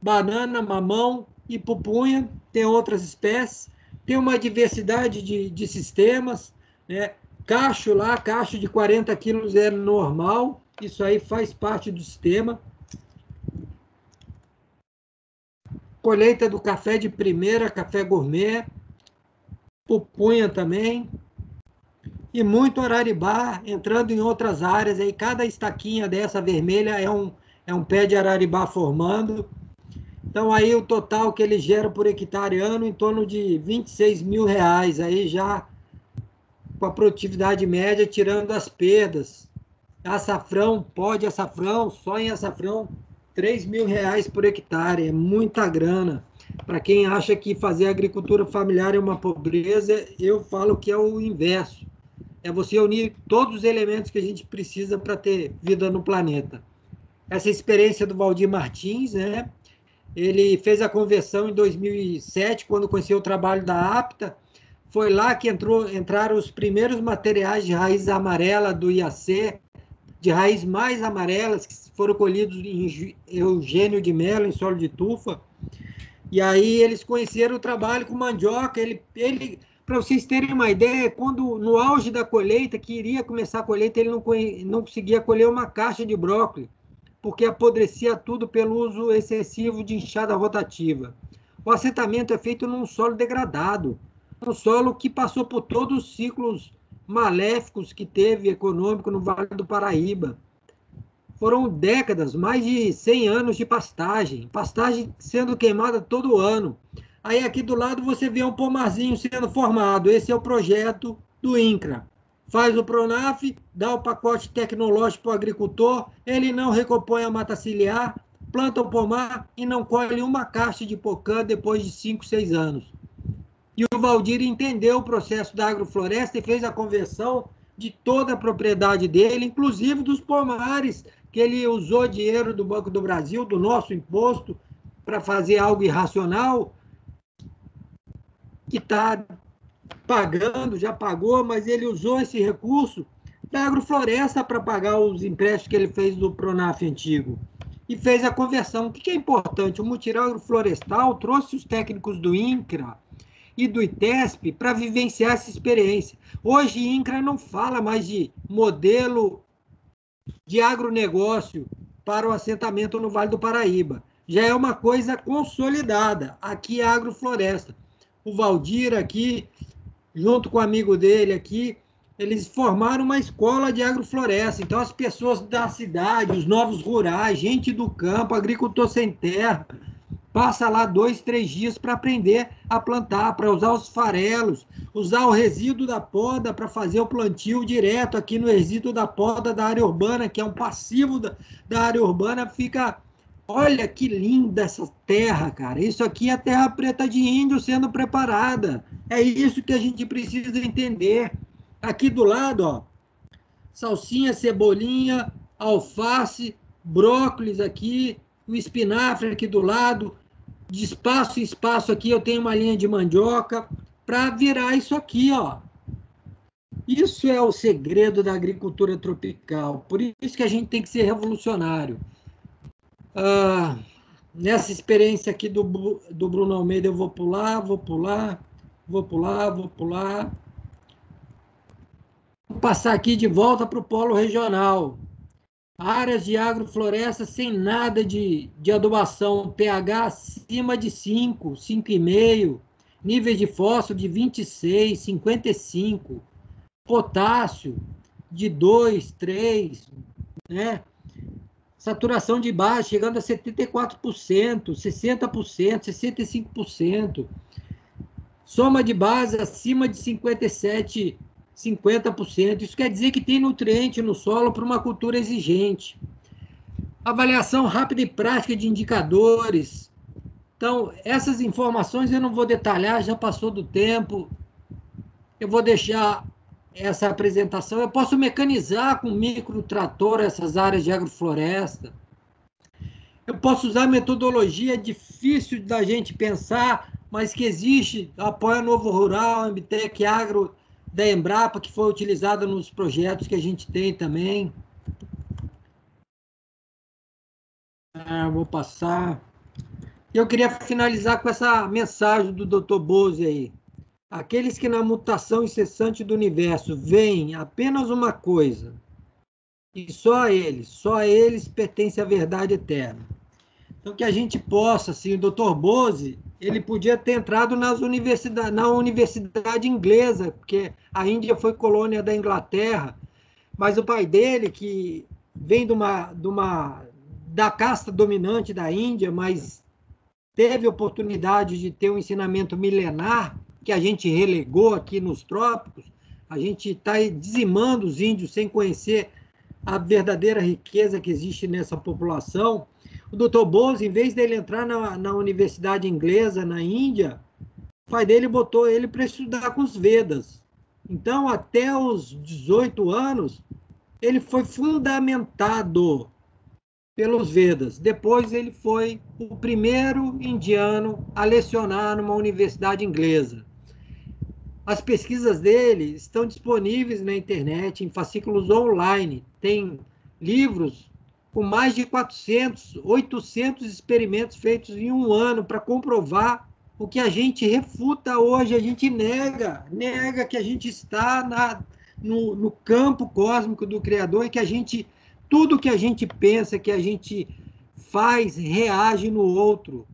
S3: banana, mamão e pupunha, tem outras espécies, tem uma diversidade de, de sistemas, né? Cacho lá, cacho de 40 quilos é normal, isso aí faz parte do sistema. Colheita do café de primeira, café gourmet, pupunha também, e muito araribá entrando em outras áreas. Aí cada estaquinha dessa vermelha é um, é um pé de araribá formando. Então aí o total que ele gera por hectare ano em torno de 26 mil reais, aí já com a produtividade média tirando as perdas. Açafrão, pó de açafrão, só em açafrão, 3 mil reais por hectare, é muita grana. Para quem acha que fazer agricultura familiar é uma pobreza, eu falo que é o inverso. É você unir todos os elementos que a gente precisa para ter vida no planeta. Essa experiência do Valdir Martins, né? Ele fez a conversão em 2007, quando conheceu o trabalho da APTA. Foi lá que entrou, entraram os primeiros materiais de raiz amarela do IAC, de raiz mais amarelas, que foram colhidos em Eugênio de Mello, em solo de tufa. E aí eles conheceram o trabalho com mandioca. Ele, ele para vocês terem uma ideia, quando no auge da colheita, que iria começar a colheita, ele não, não conseguia colher uma caixa de brócolis, porque apodrecia tudo pelo uso excessivo de enxada rotativa. O assentamento é feito num solo degradado, um solo que passou por todos os ciclos maléficos que teve econômico no Vale do Paraíba foram décadas, mais de 100 anos de pastagem, pastagem sendo queimada todo ano. Aí aqui do lado você vê um pomarzinho sendo formado. Esse é o projeto do INCRA. Faz o Pronaf, dá o pacote tecnológico para o agricultor, ele não recompõe a mata ciliar, planta o pomar e não colhe uma caixa de pocã depois de 5, 6 anos. E o Valdir entendeu o processo da agrofloresta e fez a conversão de toda a propriedade dele, inclusive dos pomares que ele usou dinheiro do Banco do Brasil, do nosso imposto, para fazer algo irracional, que está pagando, já pagou, mas ele usou esse recurso da agrofloresta para pagar os empréstimos que ele fez do Pronaf antigo. E fez a conversão. O que é importante? O mutirão agroflorestal trouxe os técnicos do INCRA e do ITESP para vivenciar essa experiência. Hoje, INCRA não fala mais de modelo de agronegócio para o assentamento no Vale do Paraíba. Já é uma coisa consolidada. Aqui é agrofloresta. O Valdir aqui, junto com o amigo dele aqui, eles formaram uma escola de agrofloresta. Então, as pessoas da cidade, os novos rurais, gente do campo, agricultor sem terra, passa lá dois, três dias para aprender a plantar, para usar os farelos, usar o resíduo da poda para fazer o plantio direto aqui no resíduo da poda da área urbana, que é um passivo da, da área urbana, fica. Olha que linda essa terra, cara. Isso aqui é terra preta de índio sendo preparada. É isso que a gente precisa entender. Aqui do lado, ó, salsinha, cebolinha, alface, brócolis aqui, o espinafre aqui do lado, de espaço em espaço aqui eu tenho uma linha de mandioca para virar isso aqui, ó. Isso é o segredo da agricultura tropical. Por isso que a gente tem que ser revolucionário. Ah, nessa experiência aqui do, do Bruno Almeida, eu vou pular, vou pular, vou pular, vou pular. Vou passar aqui de volta para o polo regional. Áreas de agrofloresta sem nada de, de adubação, pH acima de 5, 5,5, níveis de fósforo de 26, 55, potássio de 2, 3, né? Saturação de base chegando a 74%, 60%, 65%. Soma de base acima de 57, 50%. Isso quer dizer que tem nutriente no solo para uma cultura exigente. Avaliação rápida e prática de indicadores. Então, essas informações eu não vou detalhar, já passou do tempo. Eu vou deixar essa apresentação. Eu posso mecanizar com microtrator essas áreas de agrofloresta. Eu posso usar metodologia difícil da gente pensar, mas que existe, apoia Novo Rural, Ambitec Agro da Embrapa, que foi utilizada nos projetos que a gente tem também. Ah, vou passar. Eu queria finalizar com essa mensagem do Dr. Bose aí. Aqueles que na mutação incessante do universo veem apenas uma coisa, e só a eles, só a eles pertence a verdade eterna. Então, que a gente possa, assim, o Dr. Bose, ele podia ter entrado nas universidade, na universidade inglesa, porque a Índia foi colônia da Inglaterra, mas o pai dele, que vem de uma, de uma da casta dominante da Índia, mas teve oportunidade de ter um ensinamento milenar, que a gente relegou aqui nos trópicos, a gente está dizimando os índios sem conhecer a verdadeira riqueza que existe nessa população. O doutor Bose, em vez dele entrar na, na universidade inglesa, na Índia, o pai dele botou ele para estudar com os Vedas. Então, até os 18 anos, ele foi fundamentado pelos Vedas. Depois, ele foi o primeiro indiano a lecionar numa universidade inglesa. As pesquisas dele estão disponíveis na internet, em fascículos online. Tem livros com mais de 400, 800 experimentos feitos em um ano para comprovar o que a gente refuta hoje, a gente nega, nega que a gente está na, no, no campo cósmico do Criador e que a gente, tudo que a gente pensa, que a gente faz, reage no outro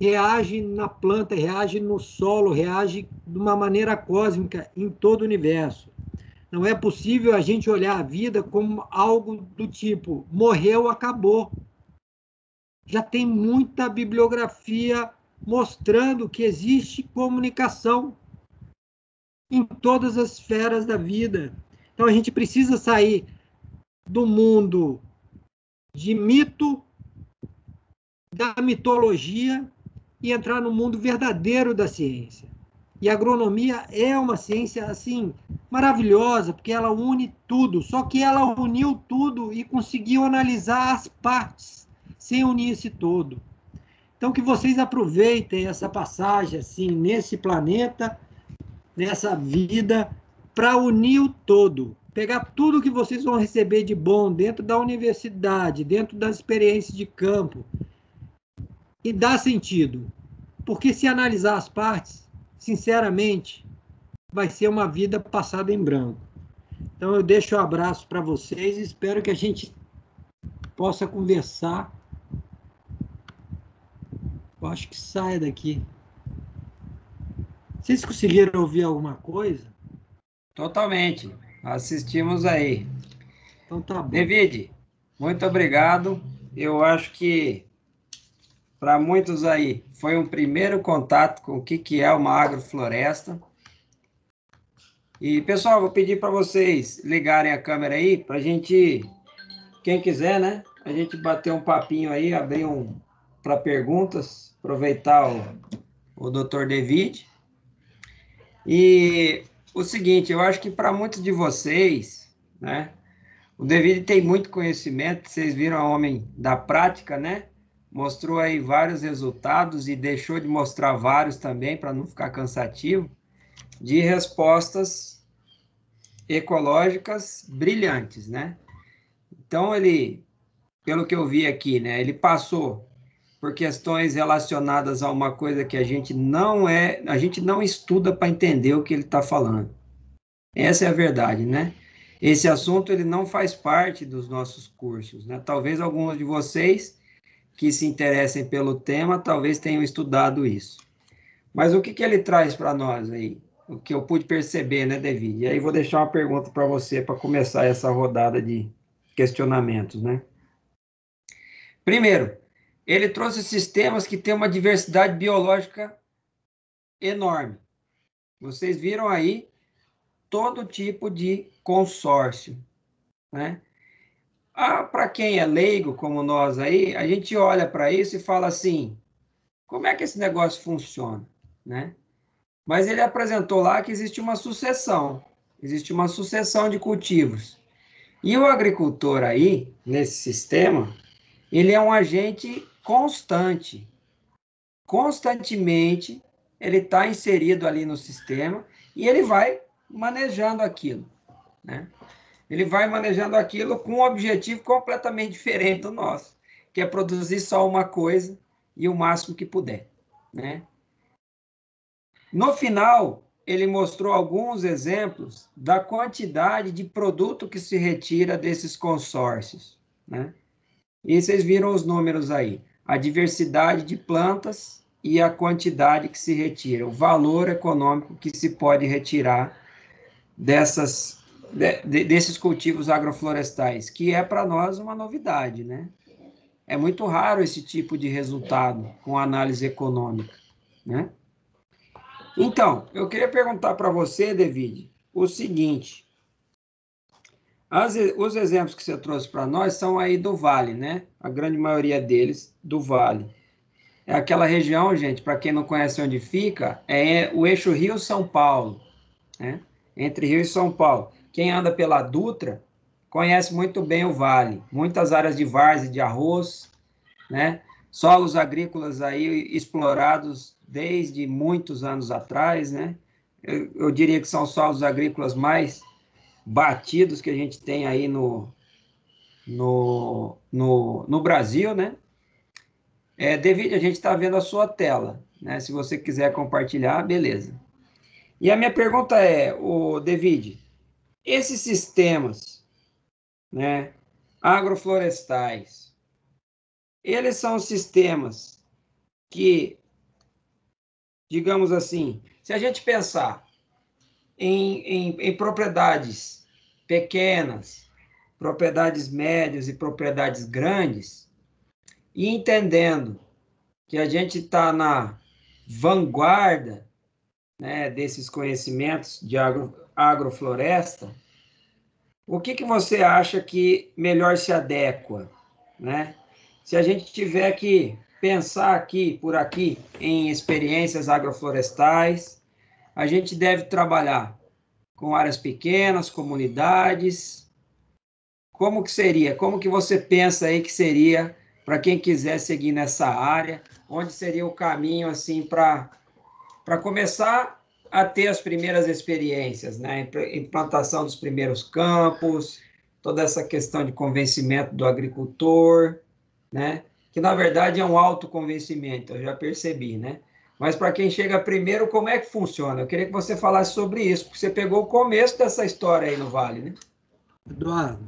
S3: reage na planta, reage no solo, reage de uma maneira cósmica em todo o universo. Não é possível a gente olhar a vida como algo do tipo morreu, acabou. Já tem muita bibliografia mostrando que existe comunicação em todas as esferas da vida. Então a gente precisa sair do mundo de mito, da mitologia e entrar no mundo verdadeiro da ciência. E a agronomia é uma ciência assim maravilhosa, porque ela une tudo, só que ela uniu tudo e conseguiu analisar as partes sem unir esse todo. Então que vocês aproveitem essa passagem assim nesse planeta, nessa vida para unir o todo, pegar tudo que vocês vão receber de bom dentro da universidade, dentro das experiências de campo, e dá sentido. Porque se analisar as partes, sinceramente, vai ser uma vida passada em branco. Então eu deixo um abraço para vocês e espero que a gente possa conversar. Eu acho que saia daqui. Vocês conseguiram ouvir alguma coisa?
S1: Totalmente. Assistimos aí.
S3: Então tá bom.
S1: David, muito obrigado. Eu acho que para muitos aí, foi um primeiro contato com o que, que é uma agrofloresta. E, pessoal, vou pedir para vocês ligarem a câmera aí, para a gente, quem quiser, né? A gente bater um papinho aí, abrir um para perguntas, aproveitar o, o Dr. David. E o seguinte, eu acho que para muitos de vocês, né? O David tem muito conhecimento, vocês viram a homem da prática, né? Mostrou aí vários resultados e deixou de mostrar vários também para não ficar cansativo de respostas ecológicas brilhantes, né? Então ele, pelo que eu vi aqui, né, ele passou por questões relacionadas a uma coisa que a gente não é, a gente não estuda para entender o que ele está falando. Essa é a verdade, né? esse assunto ele não faz parte dos nossos cursos, né? Talvez alguns de vocês que se interessem pelo tema, talvez tenham estudado isso. Mas o que, que ele traz para nós aí? O que eu pude perceber, né, David? E aí vou deixar uma pergunta para você para começar essa rodada de questionamentos, né? Primeiro, ele trouxe sistemas que têm uma diversidade biológica enorme. Vocês viram aí todo tipo de consórcio, né? Ah, para quem é leigo como nós aí, a gente olha para isso e fala assim: como é que esse negócio funciona, né? Mas ele apresentou lá que existe uma sucessão, existe uma sucessão de cultivos. E o agricultor aí, nesse sistema, ele é um agente constante. Constantemente, ele está inserido ali no sistema e ele vai manejando aquilo. Né? Ele vai manejando aquilo com um objetivo completamente diferente do nosso, que é produzir só uma coisa e o máximo que puder. Né? No final, ele mostrou alguns exemplos da quantidade de produto que se retira desses consórcios. Né? E vocês viram os números aí. A diversidade de plantas e a quantidade que se retira, o valor econômico que se pode retirar dessas, de, desses cultivos agroflorestais, que é para nós uma novidade, né? É muito raro esse tipo de resultado com análise econômica, né? Então, eu queria perguntar para você, David, o seguinte: as, os exemplos que você trouxe para nós são aí do Vale, né? A grande maioria deles do Vale. É aquela região, gente, para quem não conhece onde fica, é o eixo Rio-São Paulo, né? entre Rio e São Paulo. Quem anda pela Dutra conhece muito bem o vale, muitas áreas de várzea de arroz, né? Solos agrícolas aí explorados desde muitos anos atrás, né? Eu, eu diria que são solos agrícolas mais batidos que a gente tem aí no, no, no, no Brasil, né? É, David, a gente está vendo a sua tela, né? Se você quiser compartilhar, beleza. E a minha pergunta é, o David, esses sistemas, né, agroflorestais, eles são sistemas que, digamos assim, se a gente pensar em, em, em propriedades pequenas, propriedades médias e propriedades grandes, e entendendo que a gente está na vanguarda né, desses conhecimentos de agro, agrofloresta, o que, que você acha que melhor se adequa? Né? Se a gente tiver que pensar aqui, por aqui, em experiências agroflorestais, a gente deve trabalhar com áreas pequenas, comunidades. Como que seria? Como que você pensa aí que seria para quem quiser seguir nessa área? Onde seria o caminho assim para para começar a ter as primeiras experiências, né? Implantação dos primeiros campos, toda essa questão de convencimento do agricultor, né? Que na verdade é um autoconvencimento, eu já percebi, né? Mas para quem chega primeiro, como é que funciona? Eu queria que você falasse sobre isso, porque você pegou o começo dessa história aí no Vale, né?
S3: Eduardo,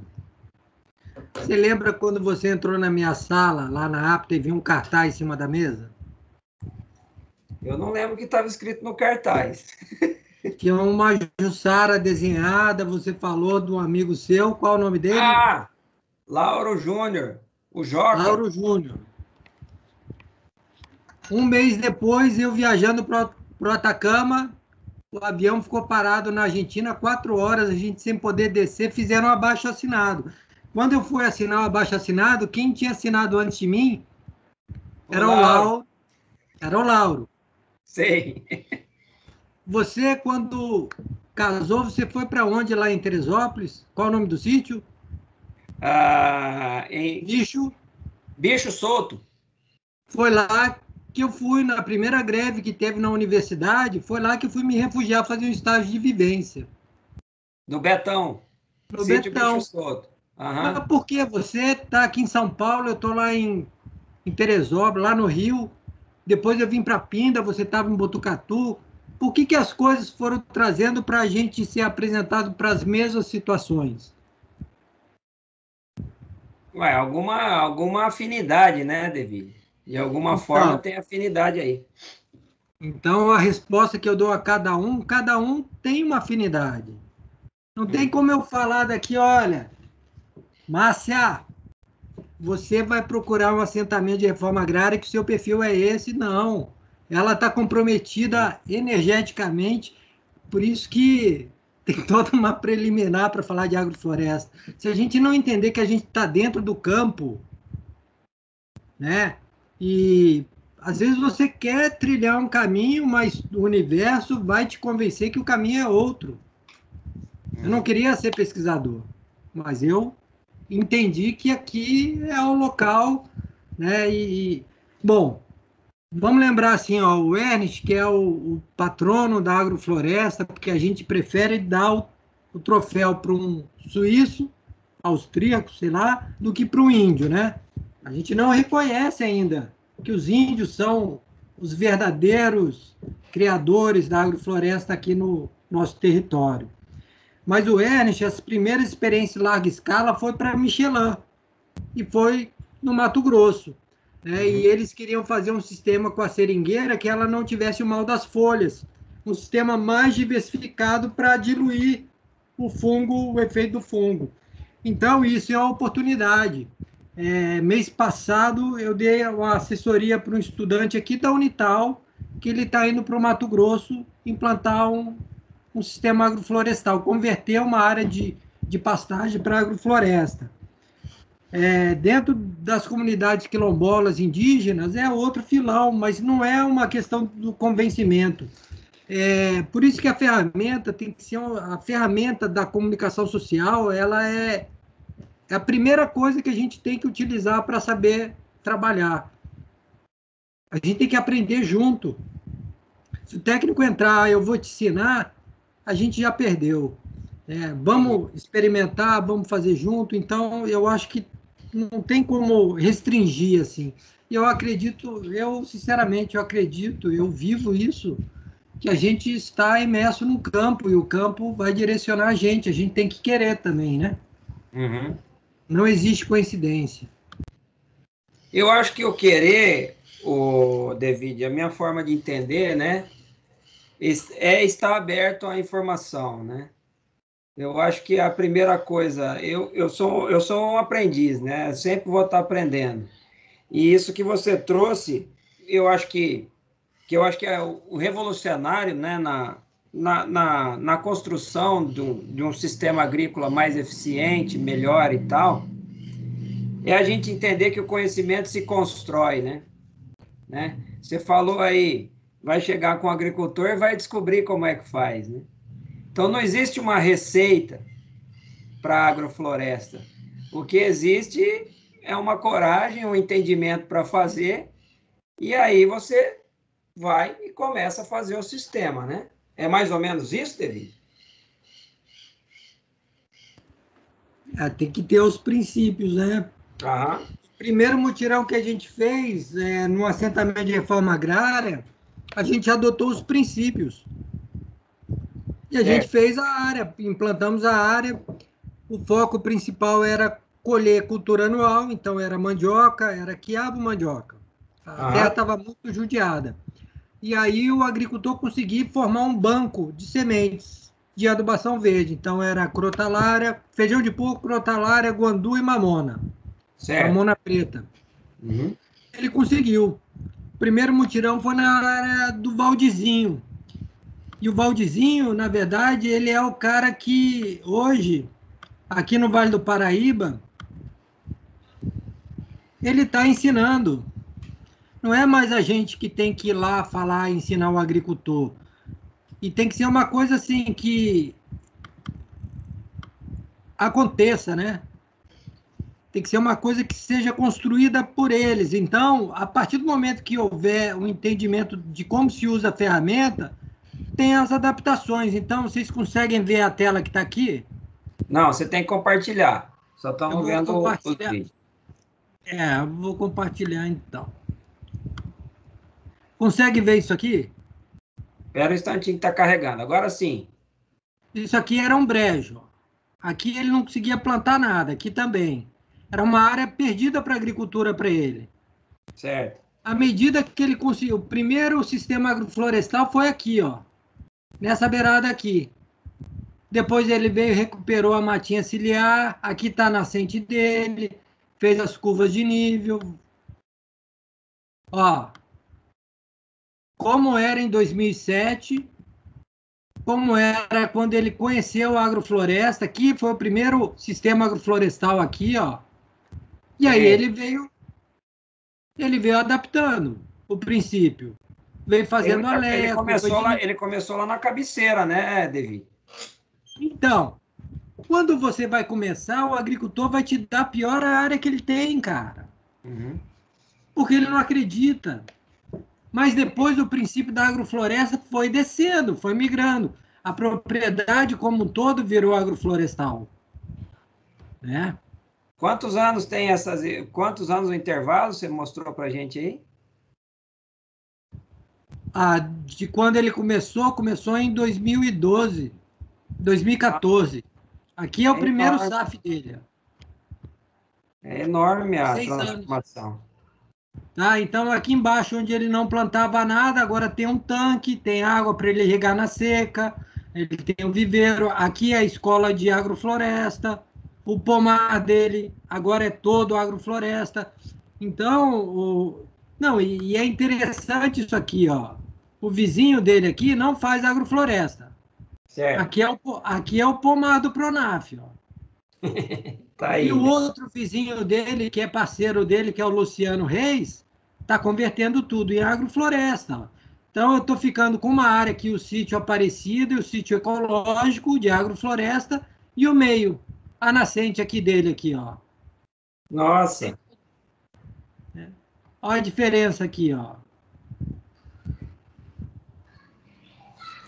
S3: você lembra quando você entrou na minha sala, lá na APTA, e viu um cartaz em cima da mesa?
S1: Eu não lembro o que estava escrito no cartaz.
S3: Tinha uma Jussara desenhada, você falou de um amigo seu, qual o nome dele?
S1: Ah, Lauro Júnior, o Joca.
S3: Lauro Júnior. Um mês depois, eu viajando para o Atacama, o avião ficou parado na Argentina quatro horas, a gente sem poder descer, fizeram um abaixo assinado. Quando eu fui assinar o abaixo assinado, quem tinha assinado antes de mim era o Lauro. Era o Lauro.
S1: Sei.
S3: Você, quando casou, você foi para onde lá em Teresópolis? Qual o nome do sítio?
S1: Ah, em...
S3: Bicho.
S1: Bicho Solto.
S3: Foi lá que eu fui na primeira greve que teve na universidade. Foi lá que eu fui me refugiar, fazer um estágio de vivência.
S1: No Betão.
S3: No sítio Betão.
S1: Bicho Solto. Uhum.
S3: Mas por que você está aqui em São Paulo, eu estou lá em, em Teresópolis, lá no Rio. Depois eu vim para Pinda, você estava em Botucatu. por que, que as coisas foram trazendo para a gente ser apresentado para as mesmas situações?
S1: Ué, alguma, alguma afinidade, né, David? De alguma então, forma tem afinidade aí.
S3: Então, a resposta que eu dou a cada um, cada um tem uma afinidade. Não tem como eu falar daqui, olha, Márcia, você vai procurar um assentamento de reforma agrária que o seu perfil é esse. Não. Ela está comprometida energeticamente, por isso que tem toda uma preliminar para falar de agrofloresta. Se a gente não entender que a gente está dentro do campo, né? E às vezes você quer trilhar um caminho, mas o universo vai te convencer que o caminho é outro. Eu não queria ser pesquisador, mas eu entendi que aqui é o local, né? E, bom, vamos lembrar assim, ó, o Ernest, que é o, o patrono da agrofloresta, porque a gente prefere dar o, o troféu para um suíço, austríaco, sei lá, do que para um índio, né? A gente não reconhece ainda que os índios são os verdadeiros criadores da agrofloresta aqui no nosso território. Mas o Ernest, as primeiras experiências em larga escala foi para Michelin e foi no Mato Grosso. Né? Uhum. E eles queriam fazer um sistema com a seringueira que ela não tivesse o mal das folhas, um sistema mais diversificado para diluir o fungo, o efeito do fungo. Então, isso é uma oportunidade. É, mês passado, eu dei uma assessoria para um estudante aqui da Unital, que ele está indo para o Mato Grosso implantar um, um sistema agroflorestal, converter uma área de, de pastagem para agrofloresta. É, dentro das comunidades quilombolas indígenas é outro filão, mas não é uma questão do convencimento. É, por isso que a ferramenta tem que ser a ferramenta da comunicação social, ela é, é a primeira coisa que a gente tem que utilizar para saber trabalhar. A gente tem que aprender junto. Se o técnico entrar, eu vou te ensinar, a gente já perdeu. É, vamos experimentar, vamos fazer junto. Então, eu acho que não tem como restringir assim. Eu acredito, eu sinceramente, eu acredito, eu vivo isso, que a gente está imerso no campo e o campo vai direcionar a gente. A gente tem que querer também, né? Uhum. Não existe coincidência.
S1: Eu acho que o querer, o David, a minha forma de entender, né? É estar aberto à informação, né? Eu acho que a primeira coisa, eu, eu, sou, eu sou um aprendiz, né? Sempre vou estar aprendendo. E isso que você trouxe, eu acho que, que eu acho que é o revolucionário, né? Na, na, na, na construção um, de um sistema agrícola mais eficiente, melhor e tal, é a gente entender que o conhecimento se constrói, né? né? Você falou aí vai chegar com o agricultor e vai descobrir como é que faz, né? Então não existe uma receita para agrofloresta. O que existe é uma coragem, um entendimento para fazer, e aí você vai e começa a fazer o sistema, né? É mais ou menos isso, David?
S3: É, tem que ter os princípios, né?
S1: Aham.
S3: Primeiro mutirão que a gente fez é, no assentamento de reforma agrária, a gente adotou os princípios. E a é. gente fez a área, implantamos a área. O foco principal era colher cultura anual, então era mandioca, era quiabo mandioca. A ah. terra estava muito judiada. E aí o agricultor conseguiu formar um banco de sementes de adubação verde. Então era crotalária, feijão de porco, crotalária, guandu e mamona. Certo. Mamona preta. Uhum. Ele conseguiu primeiro mutirão foi na área do Valdizinho. E o Valdizinho, na verdade, ele é o cara que hoje, aqui no Vale do Paraíba, ele está ensinando. Não é mais a gente que tem que ir lá falar, ensinar o agricultor. E tem que ser uma coisa assim que aconteça, né? Tem que ser uma coisa que seja construída por eles. Então, a partir do momento que houver um entendimento de como se usa a ferramenta, tem as adaptações. Então, vocês conseguem ver a tela que está aqui?
S1: Não, você tem que compartilhar. Só estamos vendo o vídeo.
S3: É, vou compartilhar então. Consegue ver isso aqui?
S1: Espera um instantinho que está carregando. Agora sim.
S3: Isso aqui era um brejo. Aqui ele não conseguia plantar nada, aqui também. Era uma área perdida para a agricultura para ele.
S1: Certo.
S3: À medida que ele conseguiu, o primeiro sistema agroflorestal foi aqui, ó. Nessa beirada aqui. Depois ele veio, recuperou a matinha ciliar, aqui está a nascente dele, fez as curvas de nível. Ó, como era em 2007, como era quando ele conheceu a agrofloresta, aqui foi o primeiro sistema agroflorestal aqui, ó. E aí ele veio ele veio adaptando o princípio. Veio fazendo
S1: ele,
S3: alerta.
S1: Ele começou, lá, ele começou lá na cabeceira, né, Devi?
S3: Então, quando você vai começar, o agricultor vai te dar a pior área que ele tem, cara.
S1: Uhum.
S3: Porque ele não acredita. Mas depois o princípio da agrofloresta foi descendo, foi migrando. A propriedade como um todo virou agroflorestal. Né?
S1: Quantos anos tem essas. Quantos anos o intervalo você mostrou para gente aí?
S3: Ah, de quando ele começou, começou em 2012, 2014. Aqui é o é primeiro enorme. SAF dele.
S1: É enorme a Seis transformação. Anos.
S3: Tá, então aqui embaixo, onde ele não plantava nada, agora tem um tanque, tem água para ele regar na seca, ele tem um viveiro. Aqui é a escola de agrofloresta, o pomar dele agora é todo agrofloresta. Então, o... não, e, e é interessante isso aqui, ó. O vizinho dele aqui não faz agrofloresta. Certo. Aqui é o, aqui é o pomar do Pronaf, ó. tá aí, e o outro vizinho dele, que é parceiro dele, que é o Luciano Reis, está convertendo tudo em agrofloresta. Ó. Então, eu estou ficando com uma área aqui, o sítio Aparecido e o sítio ecológico de agrofloresta, e o meio, a nascente aqui dele, aqui, ó.
S1: Nossa!
S3: É. Olha a diferença aqui, ó.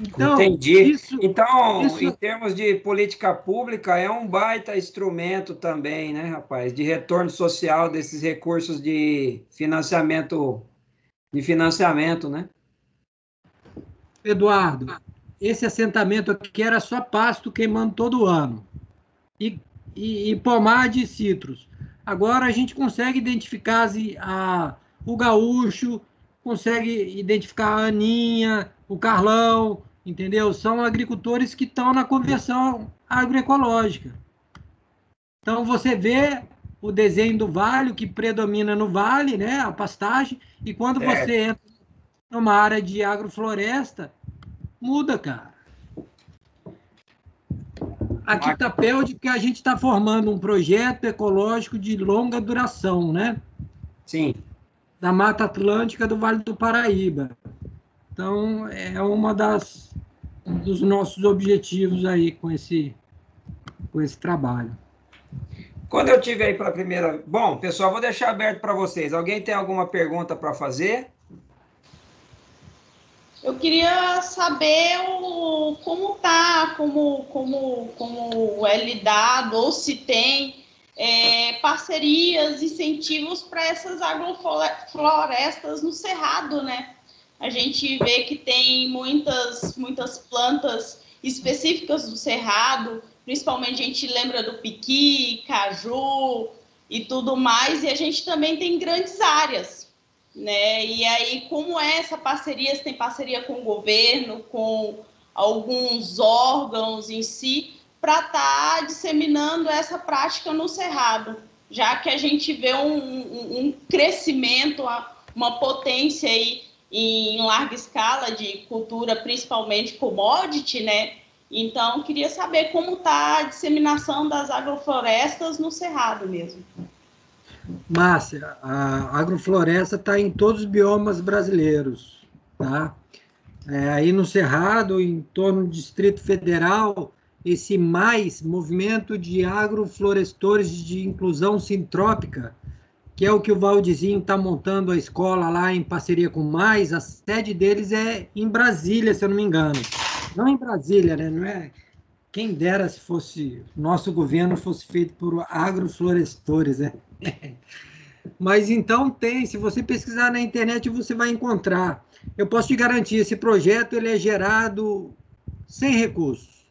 S1: Então, Entendi. Isso, então, isso... em termos de política pública, é um baita instrumento também, né, rapaz, de retorno social desses recursos de financiamento, de financiamento, né?
S3: Eduardo, esse assentamento aqui era só pasto queimando todo ano e, e, e pomar de citros. Agora a gente consegue identificar a, o gaúcho, consegue identificar a Aninha, o Carlão, entendeu? São agricultores que estão na conversão agroecológica. Então você vê o desenho do vale, o que predomina no vale, né, a pastagem, e quando é. você entra numa área de agrofloresta, muda, cara. Aqui está de que a gente está formando um projeto ecológico de longa duração, né?
S1: Sim.
S3: Da Mata Atlântica do Vale do Paraíba. Então, é uma das dos nossos objetivos aí com esse com esse trabalho.
S1: Quando eu tive aí para a primeira, bom, pessoal, vou deixar aberto para vocês. Alguém tem alguma pergunta para fazer?
S2: Eu queria saber o, como tá, como, como, como é lidado, ou se tem é, parcerias, incentivos para essas agroflorestas no Cerrado, né? A gente vê que tem muitas, muitas plantas específicas do Cerrado, principalmente a gente lembra do piqui, caju e tudo mais, e a gente também tem grandes áreas né? E aí, como é essa parceria? Você tem parceria com o governo, com alguns órgãos em si, para estar tá disseminando essa prática no Cerrado, já que a gente vê um, um, um crescimento, uma potência aí em larga escala de cultura, principalmente commodity, né? Então, queria saber como está a disseminação das agroflorestas no Cerrado mesmo.
S3: Márcia, a agrofloresta está em todos os biomas brasileiros, tá? É, aí no Cerrado, em torno do Distrito Federal, esse mais movimento de agroflorestores de inclusão sintrópica, que é o que o Valdizinho está montando a escola lá em parceria com mais, a sede deles é em Brasília, se eu não me engano. Não em Brasília, né? Não é quem dera se fosse nosso governo fosse feito por agroflorestores, né? Mas então tem, se você pesquisar na internet, você vai encontrar. Eu posso te garantir, esse projeto ele é gerado sem recursos.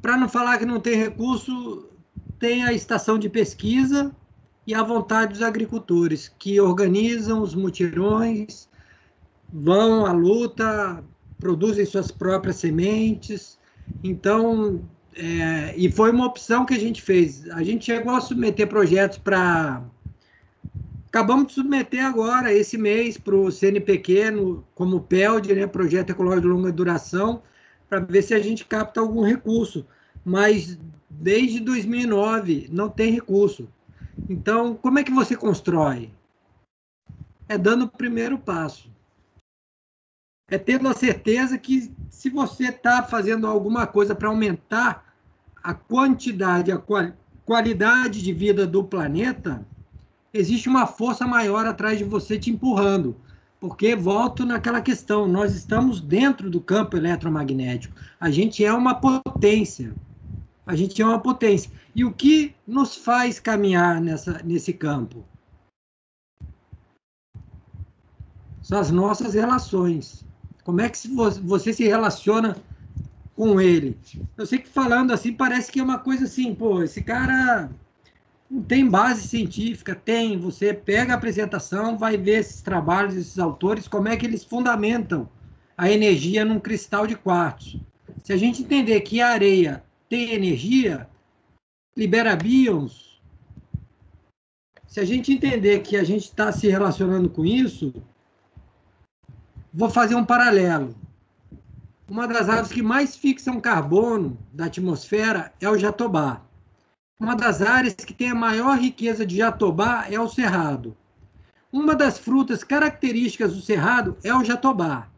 S3: Para não falar que não tem recurso, tem a estação de pesquisa e a vontade dos agricultores, que organizam os mutirões, vão à luta, produzem suas próprias sementes. Então, é, e foi uma opção que a gente fez. A gente chegou a submeter projetos para. Acabamos de submeter agora, esse mês, para o CNPq, no, como PELD, né, Projeto Ecológico de Longa Duração, para ver se a gente capta algum recurso. Mas desde 2009 não tem recurso. Então, como é que você constrói? É dando o primeiro passo. É tendo a certeza que se você está fazendo alguma coisa para aumentar a quantidade, a qual, qualidade de vida do planeta, existe uma força maior atrás de você te empurrando. Porque volto naquela questão, nós estamos dentro do campo eletromagnético. A gente é uma potência. A gente é uma potência. E o que nos faz caminhar nessa, nesse campo? São as nossas relações. Como é que você se relaciona com ele? Eu sei que falando assim parece que é uma coisa assim, pô, esse cara não tem base científica, tem. Você pega a apresentação, vai ver esses trabalhos, esses autores, como é que eles fundamentam a energia num cristal de quartzo. Se a gente entender que a areia tem energia, libera bíons. Se a gente entender que a gente está se relacionando com isso, vou fazer um paralelo. Uma das aves que mais fixam carbono da atmosfera é o jatobá. Uma das áreas que tem a maior riqueza de jatobá é o cerrado. Uma das frutas características do cerrado é o jatobá.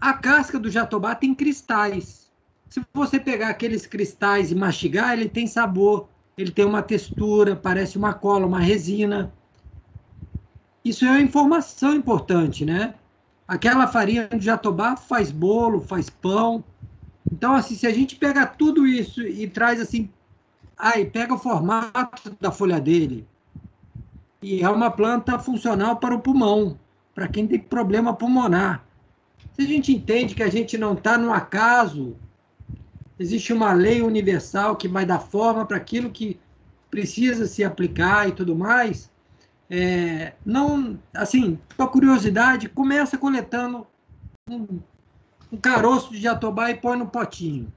S3: A casca do jatobá tem cristais. Se você pegar aqueles cristais e mastigar, ele tem sabor, ele tem uma textura, parece uma cola, uma resina. Isso é uma informação importante, né? Aquela farinha de jatobá faz bolo, faz pão. Então, assim, se a gente pega tudo isso e traz assim, aí pega o formato da folha dele, e é uma planta funcional para o pulmão, para quem tem problema pulmonar. Se a gente entende que a gente não está no acaso, existe uma lei universal que vai dar forma para aquilo que precisa se aplicar e tudo mais. É, não, assim, tua curiosidade, começa coletando um, um caroço de jatobá e põe no potinho.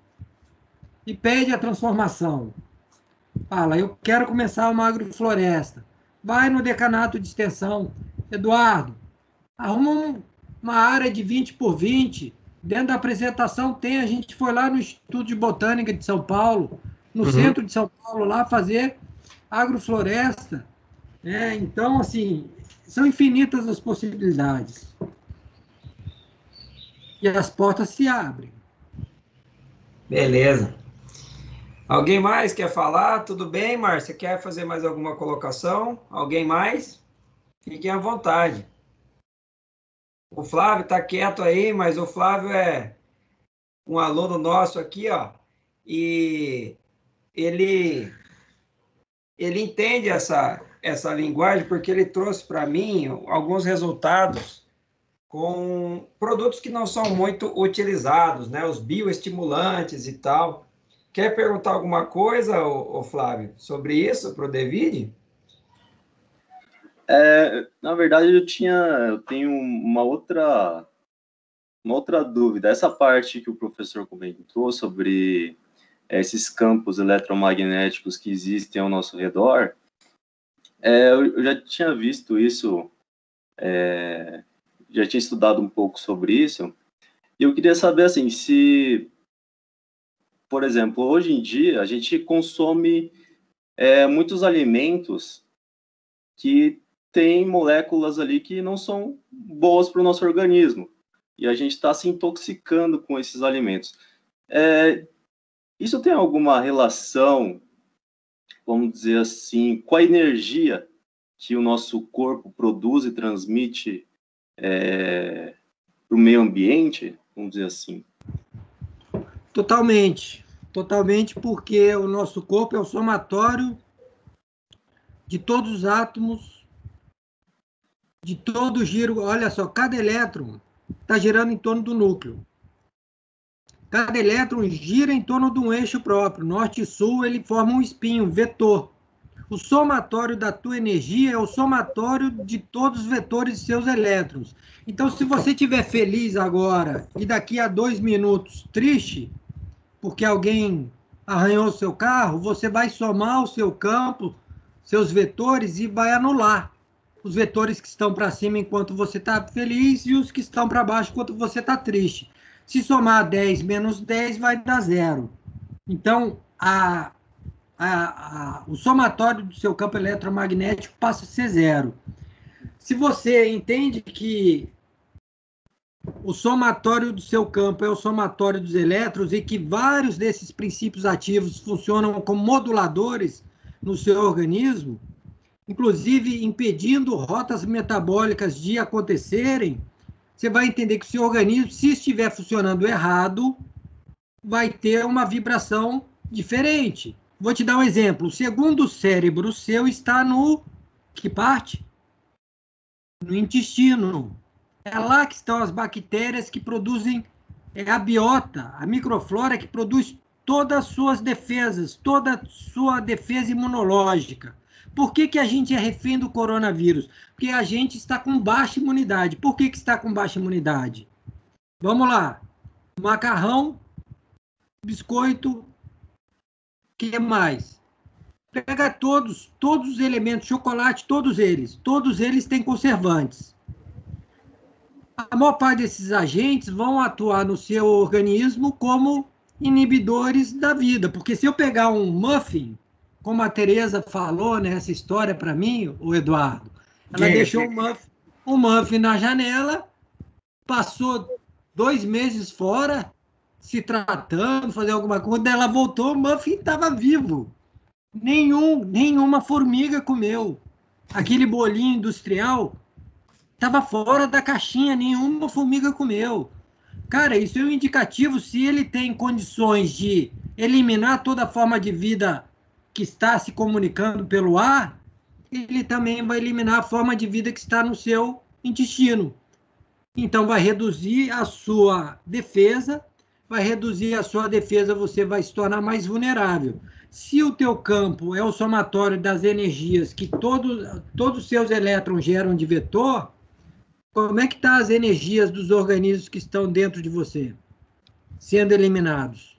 S3: E pede a transformação. Fala, eu quero começar uma agrofloresta. Vai no decanato de extensão. Eduardo, arruma um, uma área de 20 por 20, Dentro da apresentação tem, a gente foi lá no Instituto de Botânica de São Paulo, no uhum. centro de São Paulo, lá fazer agrofloresta. Né? Então, assim, são infinitas as possibilidades. E as portas se abrem.
S1: Beleza. Alguém mais quer falar? Tudo bem, Márcia? Quer fazer mais alguma colocação? Alguém mais? Fiquem à vontade. O Flávio está quieto aí, mas o Flávio é um aluno nosso aqui, ó, e ele ele entende essa essa linguagem porque ele trouxe para mim alguns resultados com produtos que não são muito utilizados, né? Os bioestimulantes e tal. Quer perguntar alguma coisa, ô, ô Flávio, sobre isso para o David?
S5: É, na verdade, eu tinha, eu tenho uma outra, uma outra dúvida. Essa parte que o professor comentou sobre esses campos eletromagnéticos que existem ao nosso redor, é, eu já tinha visto isso, é, já tinha estudado um pouco sobre isso, e eu queria saber assim, se, por exemplo, hoje em dia a gente consome é, muitos alimentos que tem moléculas ali que não são boas para o nosso organismo. E a gente está se intoxicando com esses alimentos. É, isso tem alguma relação, vamos dizer assim, com a energia que o nosso corpo produz e transmite é, para o meio ambiente, vamos dizer assim?
S3: Totalmente. Totalmente, porque o nosso corpo é o somatório de todos os átomos, de todo o giro. Olha só, cada elétron está girando em torno do núcleo. Cada elétron gira em torno de um eixo próprio. Norte e sul, ele forma um espinho, um vetor. O somatório da tua energia é o somatório de todos os vetores de seus elétrons. Então, se você estiver feliz agora e daqui a dois minutos triste, porque alguém arranhou seu carro, você vai somar o seu campo, seus vetores e vai anular os vetores que estão para cima enquanto você está feliz e os que estão para baixo enquanto você está triste. Se somar 10 menos 10, vai dar zero. Então, a, a, a, o somatório do seu campo eletromagnético passa a ser zero. Se você entende que o somatório do seu campo é o somatório dos elétrons e que vários desses princípios ativos funcionam como moduladores no seu organismo, inclusive impedindo rotas metabólicas de acontecerem, você vai entender que o seu organismo, se estiver funcionando errado, vai ter uma vibração diferente. Vou te dar um exemplo. O segundo cérebro seu está no que parte? No intestino. É lá que estão as bactérias que produzem é a biota, a microflora que produz todas as suas defesas, toda a sua defesa imunológica. Por que, que a gente é refém do coronavírus? Porque a gente está com baixa imunidade. Por que, que está com baixa imunidade? Vamos lá. Macarrão, biscoito, que mais? Pega todos, todos os elementos, chocolate, todos eles, todos eles têm conservantes. A maior parte desses agentes vão atuar no seu organismo como inibidores da vida, porque se eu pegar um muffin, como a Tereza falou nessa história para mim, o Eduardo, ela deixou o muffin, um muffin na janela, passou dois meses fora, se tratando, fazer alguma coisa. Ela voltou, o Muffin estava vivo. Nenhum, nenhuma formiga comeu. Aquele bolinho industrial estava fora da caixinha, nenhuma formiga comeu. Cara, isso é um indicativo se ele tem condições de eliminar toda forma de vida que está se comunicando pelo ar, ele também vai eliminar a forma de vida que está no seu intestino. Então vai reduzir a sua defesa vai reduzir a sua defesa, você vai se tornar mais vulnerável. Se o teu campo é o somatório das energias que todo, todos os seus elétrons geram de vetor, como é que estão tá as energias dos organismos que estão dentro de você, sendo eliminados?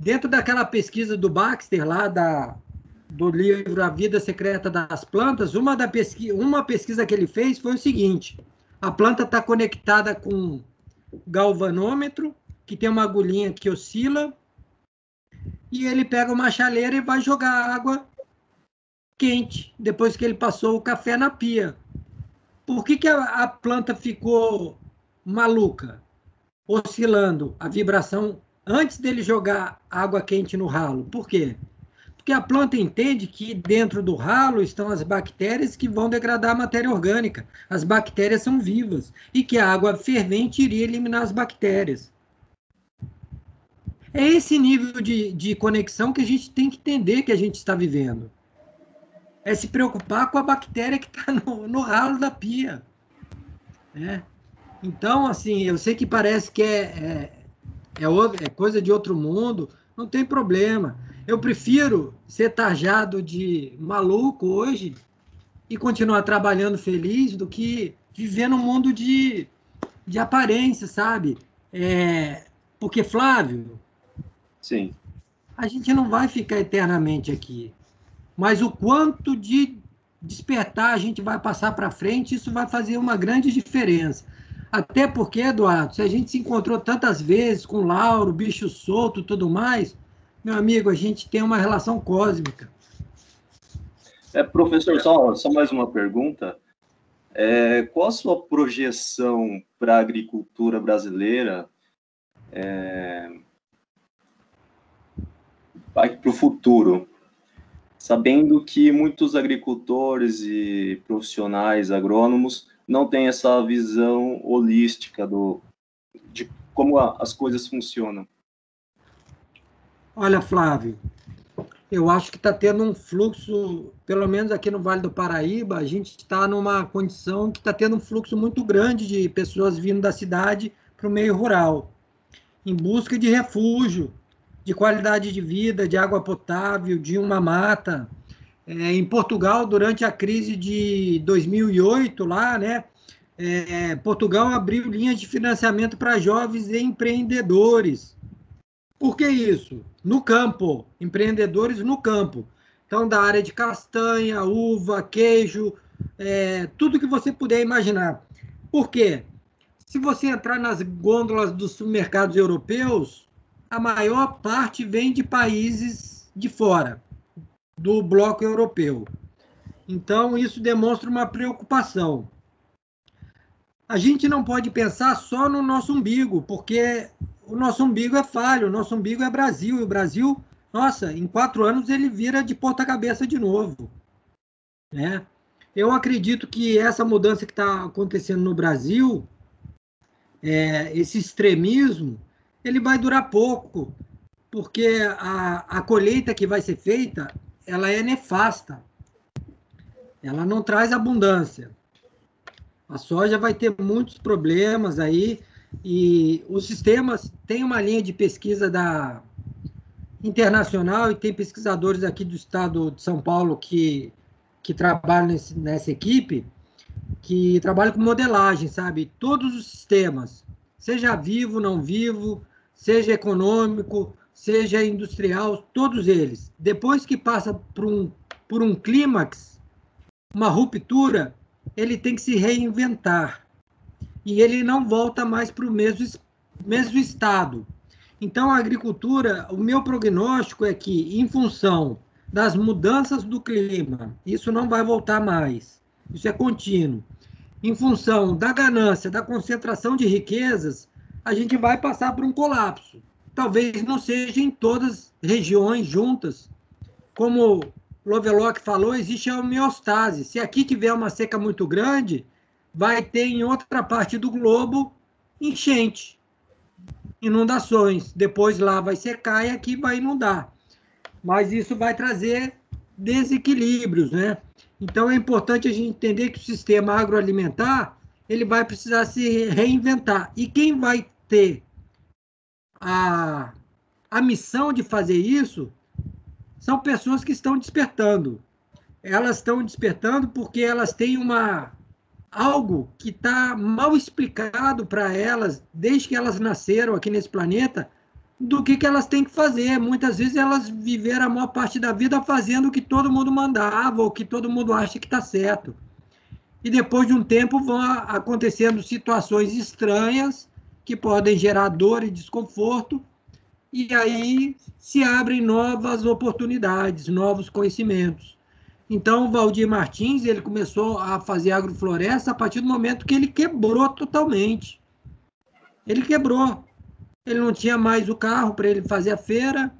S3: Dentro daquela pesquisa do Baxter, lá da, do livro A Vida Secreta das Plantas, uma, da pesqui uma pesquisa que ele fez foi o seguinte, a planta está conectada com galvanômetro, que tem uma agulhinha que oscila, e ele pega uma chaleira e vai jogar água quente, depois que ele passou o café na pia. Por que, que a, a planta ficou maluca, oscilando a vibração antes dele jogar água quente no ralo? Por quê? Porque a planta entende que dentro do ralo estão as bactérias que vão degradar a matéria orgânica. As bactérias são vivas e que a água fervente iria eliminar as bactérias. É esse nível de, de conexão que a gente tem que entender que a gente está vivendo. É se preocupar com a bactéria que está no, no, ralo da pia. Né? Então, assim, eu sei que parece que é, é, é, outro, é coisa de outro mundo, não tem problema. Eu prefiro ser tarjado de maluco hoje e continuar trabalhando feliz do que viver num mundo de, de aparência, sabe? É, porque, Flávio,
S5: Sim.
S3: A gente não vai ficar eternamente aqui. Mas o quanto de despertar a gente vai passar para frente, isso vai fazer uma grande diferença. Até porque, Eduardo, se a gente se encontrou tantas vezes com Lauro, bicho solto tudo mais, meu amigo, a gente tem uma relação cósmica.
S5: É, professor, só, só mais uma pergunta. É, qual a sua projeção para a agricultura brasileira é, para o futuro, sabendo que muitos agricultores e profissionais agrônomos não têm essa visão holística do, de como a, as coisas funcionam.
S3: Olha, Flávio, eu acho que está tendo um fluxo, pelo menos aqui no Vale do Paraíba, a gente está numa condição que está tendo um fluxo muito grande de pessoas vindo da cidade para o meio rural, em busca de refúgio, de qualidade de vida, de água potável, de uma mata. É, em Portugal, durante a crise de 2008, lá, né, é, Portugal abriu linhas de financiamento para jovens empreendedores. Por que isso? No campo, empreendedores no campo. Então, da área de castanha, uva, queijo, é, tudo que você puder imaginar. Por quê? Se você entrar nas gôndolas dos supermercados europeus, a maior parte vem de países de fora do bloco europeu. Então, isso demonstra uma preocupação. A gente não pode pensar só no nosso umbigo, porque o nosso umbigo é falho, o nosso umbigo é Brasil, e o Brasil, nossa, em quatro anos ele vira de ponta cabeça de novo. Né? Eu acredito que essa mudança que está acontecendo no Brasil, é, esse extremismo, ele vai durar pouco, porque a, a colheita que vai ser feita, ela é nefasta. Ela não traz abundância. A soja vai ter muitos problemas aí e os sistemas têm uma linha de pesquisa da internacional e tem pesquisadores aqui do estado de São Paulo que que trabalham nesse, nessa equipe que trabalham com modelagem, sabe? Todos os sistemas, seja vivo, não vivo, seja econômico, seja industrial, todos eles. Depois que passa por um, por um clímax, uma ruptura, ele tem que se reinventar. E ele não volta mais para o mesmo, mesmo estado. Então, a agricultura, o meu prognóstico é que, em função das mudanças do clima, isso não vai voltar mais. Isso é contínuo. Em função da ganância, da concentração de riquezas, a gente vai passar por um colapso. Talvez não seja em todas as regiões juntas. Como Lovelock falou, existe a homeostase. Se aqui tiver uma seca muito grande, vai ter em outra parte do globo enchente, inundações. Depois lá vai secar e aqui vai inundar. Mas isso vai trazer desequilíbrios, né? Então é importante a gente entender que o sistema agroalimentar ele vai precisar se reinventar. E quem vai ter a, a missão de fazer isso são pessoas que estão despertando. Elas estão despertando porque elas têm uma algo que está mal explicado para elas desde que elas nasceram aqui nesse planeta do que, que elas têm que fazer. Muitas vezes elas viveram a maior parte da vida fazendo o que todo mundo mandava, ou que todo mundo acha que está certo e depois de um tempo vão acontecendo situações estranhas que podem gerar dor e desconforto, e aí se abrem novas oportunidades, novos conhecimentos. Então, o Valdir Martins ele começou a fazer agrofloresta a partir do momento que ele quebrou totalmente. Ele quebrou. Ele não tinha mais o carro para ele fazer a feira,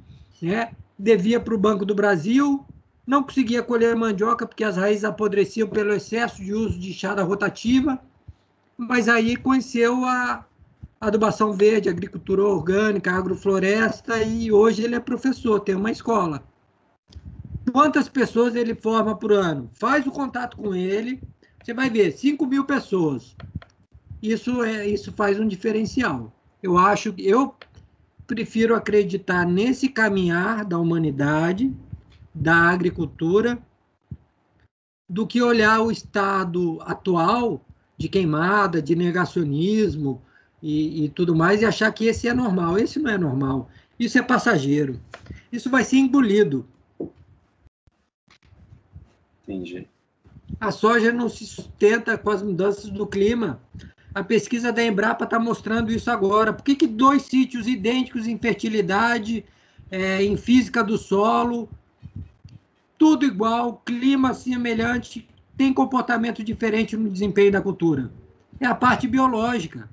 S3: né? devia para o Banco do Brasil, não conseguia colher mandioca porque as raízes apodreciam pelo excesso de uso de enxada rotativa, mas aí conheceu a adubação verde, agricultura orgânica, agrofloresta e hoje ele é professor, tem uma escola. Quantas pessoas ele forma por ano? Faz o contato com ele, você vai ver, 5 mil pessoas. Isso, é, isso faz um diferencial. Eu acho, eu prefiro acreditar nesse caminhar da humanidade, da agricultura do que olhar o estado atual de queimada, de negacionismo e, e, tudo mais e achar que esse é normal. Esse não é normal. Isso é passageiro. Isso vai ser engolido.
S5: Entendi.
S3: A soja não se sustenta com as mudanças do clima. A pesquisa da Embrapa está mostrando isso agora. Por que, que dois sítios idênticos em fertilidade, é, em física do solo, tudo igual, clima semelhante, tem comportamento diferente no desempenho da cultura. É a parte biológica.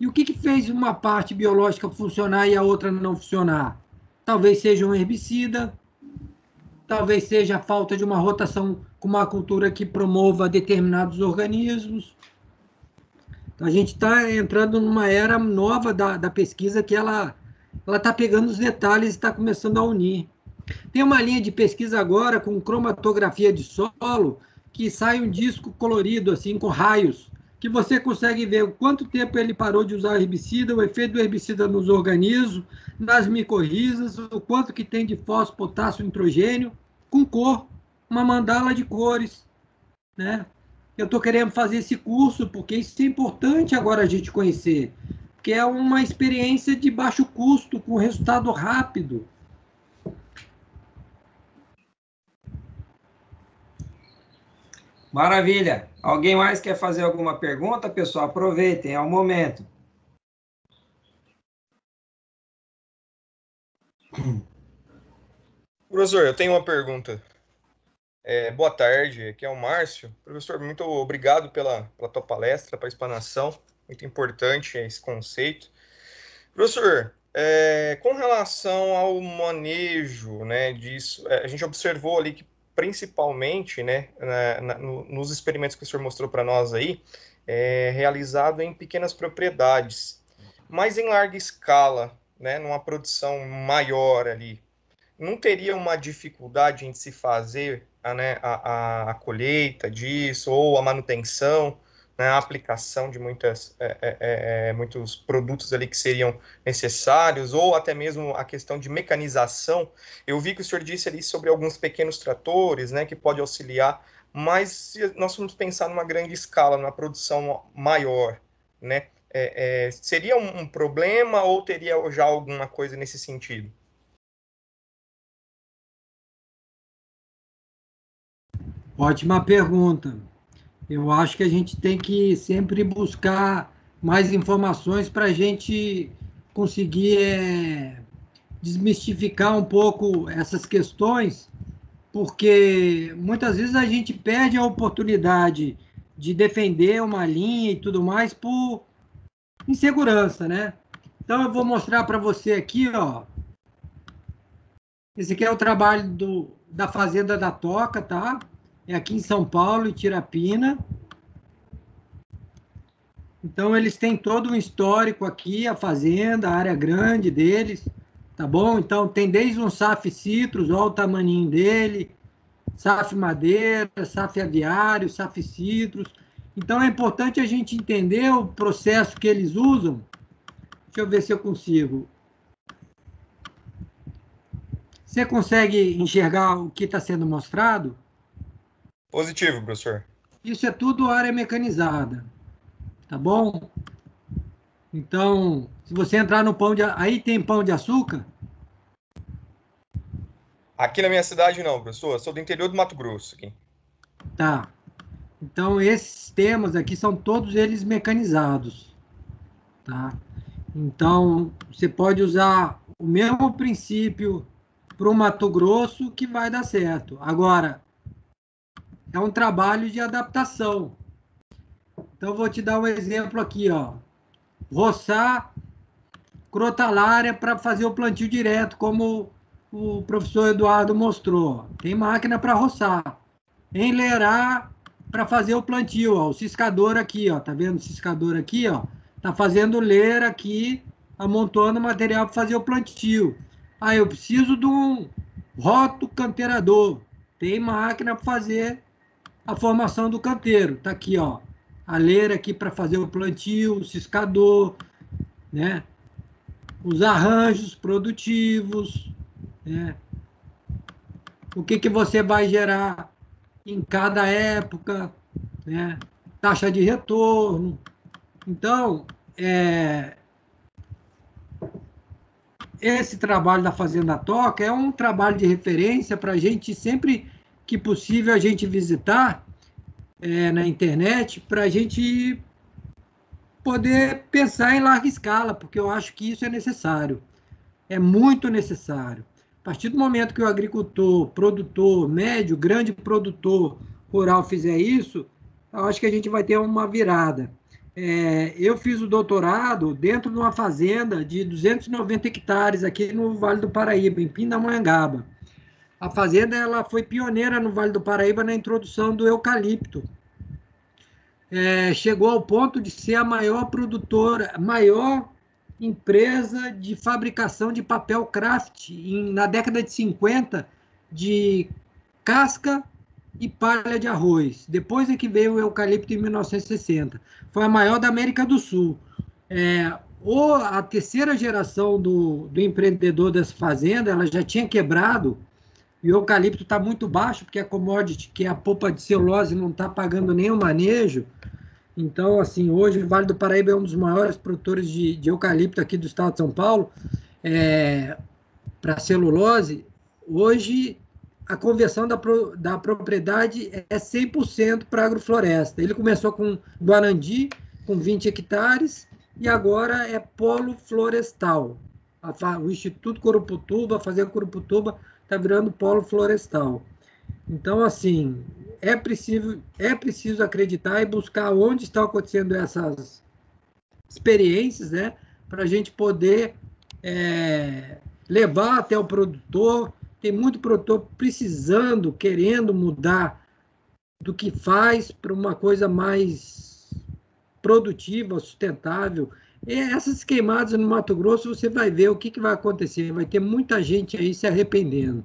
S3: E o que, que fez uma parte biológica funcionar e a outra não funcionar? Talvez seja um herbicida, talvez seja a falta de uma rotação com uma cultura que promova determinados organismos. Então, a gente está entrando numa era nova da, da pesquisa que ela está pegando os detalhes e está começando a unir. Tem uma linha de pesquisa agora com cromatografia de solo que sai um disco colorido, assim, com raios, que você consegue ver o quanto tempo ele parou de usar herbicida, o efeito do herbicida nos organismos, nas micorrizas, o quanto que tem de fósforo, potássio, nitrogênio, com cor, uma mandala de cores, né? Eu estou querendo fazer esse curso porque isso é importante agora a gente conhecer, que é uma experiência de baixo custo, com resultado rápido.
S1: Maravilha. Alguém mais quer fazer alguma pergunta, pessoal? Aproveitem, é o momento.
S6: Professor, eu tenho uma pergunta. É, boa tarde, aqui é o Márcio. Professor, muito obrigado pela, pela tua palestra, pela explanação, muito importante esse conceito. Professor, é, com relação ao manejo né, disso, é, a gente observou ali que principalmente né, na, na, no, nos experimentos que o senhor mostrou para nós aí, é realizado em pequenas propriedades, mas em larga escala, né, numa produção maior ali, não teria uma dificuldade em se fazer a, né, a, a, a colheita disso, ou a manutenção, né, a aplicação de muitas, é, é, é, é, muitos produtos ali que seriam necessários, ou até mesmo a questão de mecanização. Eu vi que o senhor disse ali sobre alguns pequenos tratores, né, que pode auxiliar, mas se nós vamos pensar numa grande escala, numa produção maior, né, é, é, seria um, um problema ou teria já alguma coisa nesse sentido?
S3: Ótima pergunta. Eu acho que a gente tem que sempre buscar mais informações para a gente conseguir é, desmistificar um pouco essas questões, porque muitas vezes a gente perde a oportunidade de defender uma linha e tudo mais por insegurança, né? Então eu vou mostrar para você aqui, ó. Esse aqui é o trabalho do, da Fazenda da Toca, tá? É aqui em São Paulo, em Tirapina. Então, eles têm todo um histórico aqui, a fazenda, a área grande deles, tá bom? Então, tem desde um SAF Citrus, olha o tamaninho dele, SAF Madeira, SAF Aviário, SAF Citrus. Então, é importante a gente entender o processo que eles usam. Deixa eu ver se eu consigo. Você consegue enxergar o que está sendo mostrado?
S6: Positivo, professor.
S3: Isso é tudo área mecanizada. Tá bom? Então, se você entrar no pão de. Aí tem pão de açúcar?
S6: Aqui na minha cidade não, professor. Eu sou do interior do Mato Grosso. Aqui.
S3: Tá. Então, esses temas aqui são todos eles mecanizados. Tá? Então, você pode usar o mesmo princípio para o Mato Grosso que vai dar certo. Agora, é um trabalho de adaptação. Então, vou te dar um exemplo aqui, ó. Roçar crotalária para fazer o plantio direto, como o professor Eduardo mostrou. Tem máquina para roçar. Enleirar para fazer o plantio, ó. O ciscador aqui, ó. Tá vendo o ciscador aqui, ó? Tá fazendo leira aqui, amontoando material para fazer o plantio. Ah, eu preciso de um roto canteirador. Tem máquina para fazer a formação do canteiro. Está aqui, ó, a leira aqui para fazer o plantio, o ciscador, né? os arranjos produtivos, né? o que, que você vai gerar em cada época, né? taxa de retorno. Então, é, esse trabalho da Fazenda Toca é um trabalho de referência para a gente sempre que possível a gente visitar é, na internet para a gente poder pensar em larga escala, porque eu acho que isso é necessário. É muito necessário. A partir do momento que o agricultor, produtor, médio, grande produtor rural fizer isso, eu acho que a gente vai ter uma virada. É, eu fiz o doutorado dentro de uma fazenda de 290 hectares aqui no Vale do Paraíba, em Pindamonhangaba a fazenda ela foi pioneira no Vale do Paraíba na introdução do eucalipto. É, chegou ao ponto de ser a maior produtora, maior empresa de fabricação de papel craft em, na década de 50 de casca e palha de arroz. Depois é que veio o eucalipto em 1960. Foi a maior da América do Sul. É, ou a terceira geração do, do empreendedor dessa fazenda, ela já tinha quebrado e o eucalipto está muito baixo, porque a commodity, que é a polpa de celulose, não está pagando nenhum manejo. Então, assim, hoje o Vale do Paraíba é um dos maiores produtores de, de eucalipto aqui do estado de São Paulo. É, Para celulose, hoje a conversão da, pro, da propriedade é 100% para agrofloresta. Ele começou com Guarandi, com 20 hectares, e agora é polo florestal. O Instituto Coruputuba, fazer Coruputuba, está virando polo florestal. Então, assim, é preciso, é preciso acreditar e buscar onde estão acontecendo essas experiências, né? Para a gente poder é, levar até o produtor. Tem muito produtor precisando, querendo mudar do que faz para uma coisa mais produtiva, sustentável. E essas queimadas no Mato Grosso, você vai ver o que, que vai acontecer. Vai ter muita gente aí se arrependendo.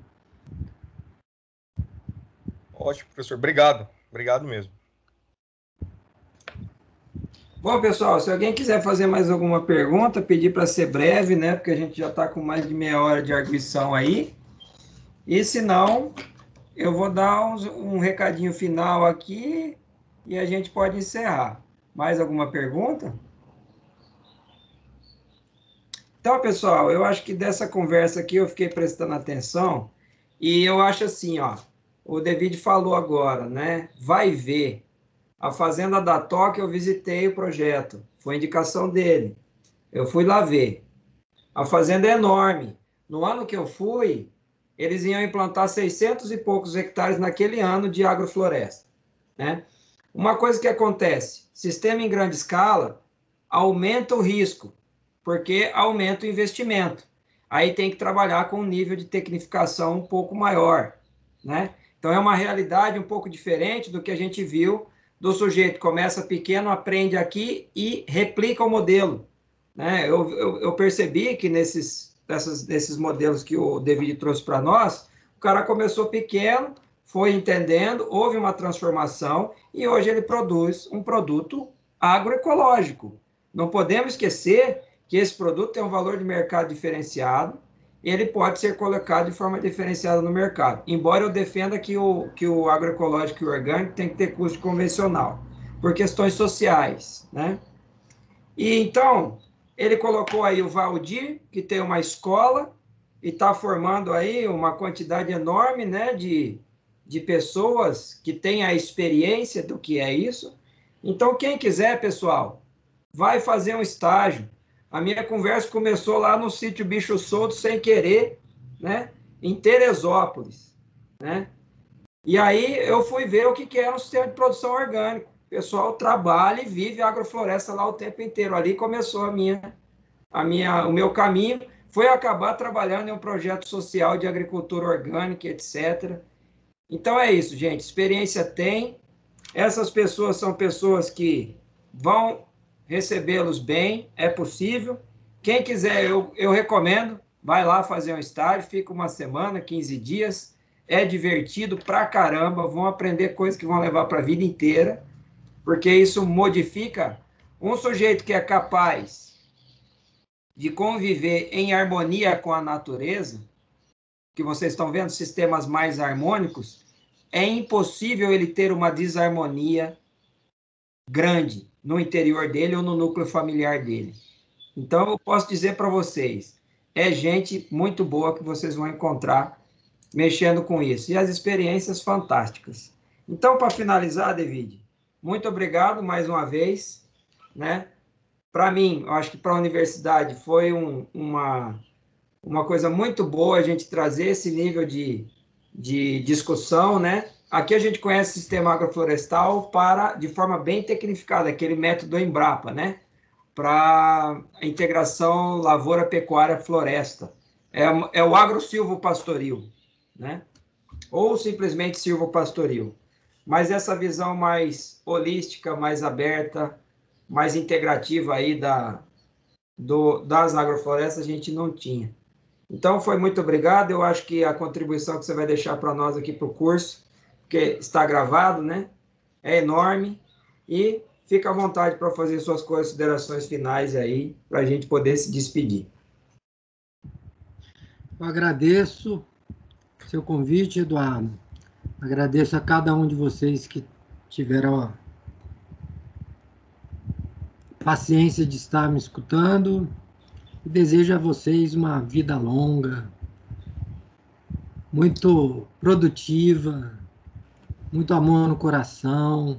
S6: Ótimo, professor. Obrigado. Obrigado mesmo.
S1: Bom, pessoal, se alguém quiser fazer mais alguma pergunta, pedir para ser breve, né? Porque a gente já está com mais de meia hora de arguição aí. E se não, eu vou dar um, um recadinho final aqui e a gente pode encerrar. Mais alguma pergunta? Então, pessoal, eu acho que dessa conversa aqui eu fiquei prestando atenção e eu acho assim, ó, o David falou agora, né? Vai ver. A Fazenda da Toca, eu visitei o projeto, foi indicação dele. Eu fui lá ver. A fazenda é enorme. No ano que eu fui, eles iam implantar 600 e poucos hectares naquele ano de agrofloresta, né? Uma coisa que acontece, sistema em grande escala aumenta o risco, porque aumenta o investimento. Aí tem que trabalhar com um nível de tecnificação um pouco maior, né? Então, é uma realidade um pouco diferente do que a gente viu do sujeito começa pequeno, aprende aqui e replica o modelo. Né? Eu, eu, eu percebi que nesses, dessas, nesses modelos que o David trouxe para nós, o cara começou pequeno, foi entendendo, houve uma transformação e hoje ele produz um produto agroecológico. Não podemos esquecer que esse produto tem um valor de mercado diferenciado, ele pode ser colocado de forma diferenciada no mercado. Embora eu defenda que o, que o agroecológico e o orgânico tem que ter custo convencional, por questões sociais, né? E então, ele colocou aí o Valdir, que tem uma escola e está formando aí uma quantidade enorme, né, de, de pessoas que têm a experiência do que é isso. Então, quem quiser, pessoal, vai fazer um estágio, a minha conversa começou lá no sítio Bicho Solto, sem querer, né? Em Teresópolis, né? E aí eu fui ver o que, que era um sistema de produção orgânico. O pessoal trabalha e vive agrofloresta lá o tempo inteiro. Ali começou a minha, a minha, o meu caminho. Foi acabar trabalhando em um projeto social de agricultura orgânica, etc. Então é isso, gente. Experiência tem. Essas pessoas são pessoas que vão recebê-los bem, é possível. Quem quiser, eu, eu recomendo, vai lá fazer um estágio, fica uma semana, 15 dias, é divertido pra caramba, vão aprender coisas que vão levar para a vida inteira, porque isso modifica um sujeito que é capaz de conviver em harmonia com a natureza, que vocês estão vendo sistemas mais harmônicos, é impossível ele ter uma desarmonia grande no interior dele ou no núcleo familiar dele. Então, eu posso dizer para vocês, é gente muito boa que vocês vão encontrar mexendo com isso. E as experiências fantásticas. Então, para finalizar, David, muito obrigado mais uma vez. Né? Para mim, eu acho que para a universidade foi um, uma, uma coisa muito boa a gente trazer esse nível de, de discussão, né? Aqui a gente conhece o sistema agroflorestal para, de forma bem tecnificada, aquele método Embrapa, né? Para a integração lavoura-pecuária-floresta. É, é o agro-silvo-pastoril, né? Ou simplesmente silvo-pastoril. Mas essa visão mais holística, mais aberta, mais integrativa aí da, do, das agroflorestas a gente não tinha. Então, foi muito obrigado. Eu acho que a contribuição que você vai deixar para nós aqui para o curso, porque está gravado, né? É enorme. E fica à vontade para fazer suas considerações finais aí, para a gente poder se despedir.
S3: Eu agradeço seu convite, Eduardo. Agradeço a cada um de vocês que tiveram a paciência de estar me escutando e desejo a vocês uma vida longa, muito produtiva, muito amor no coração,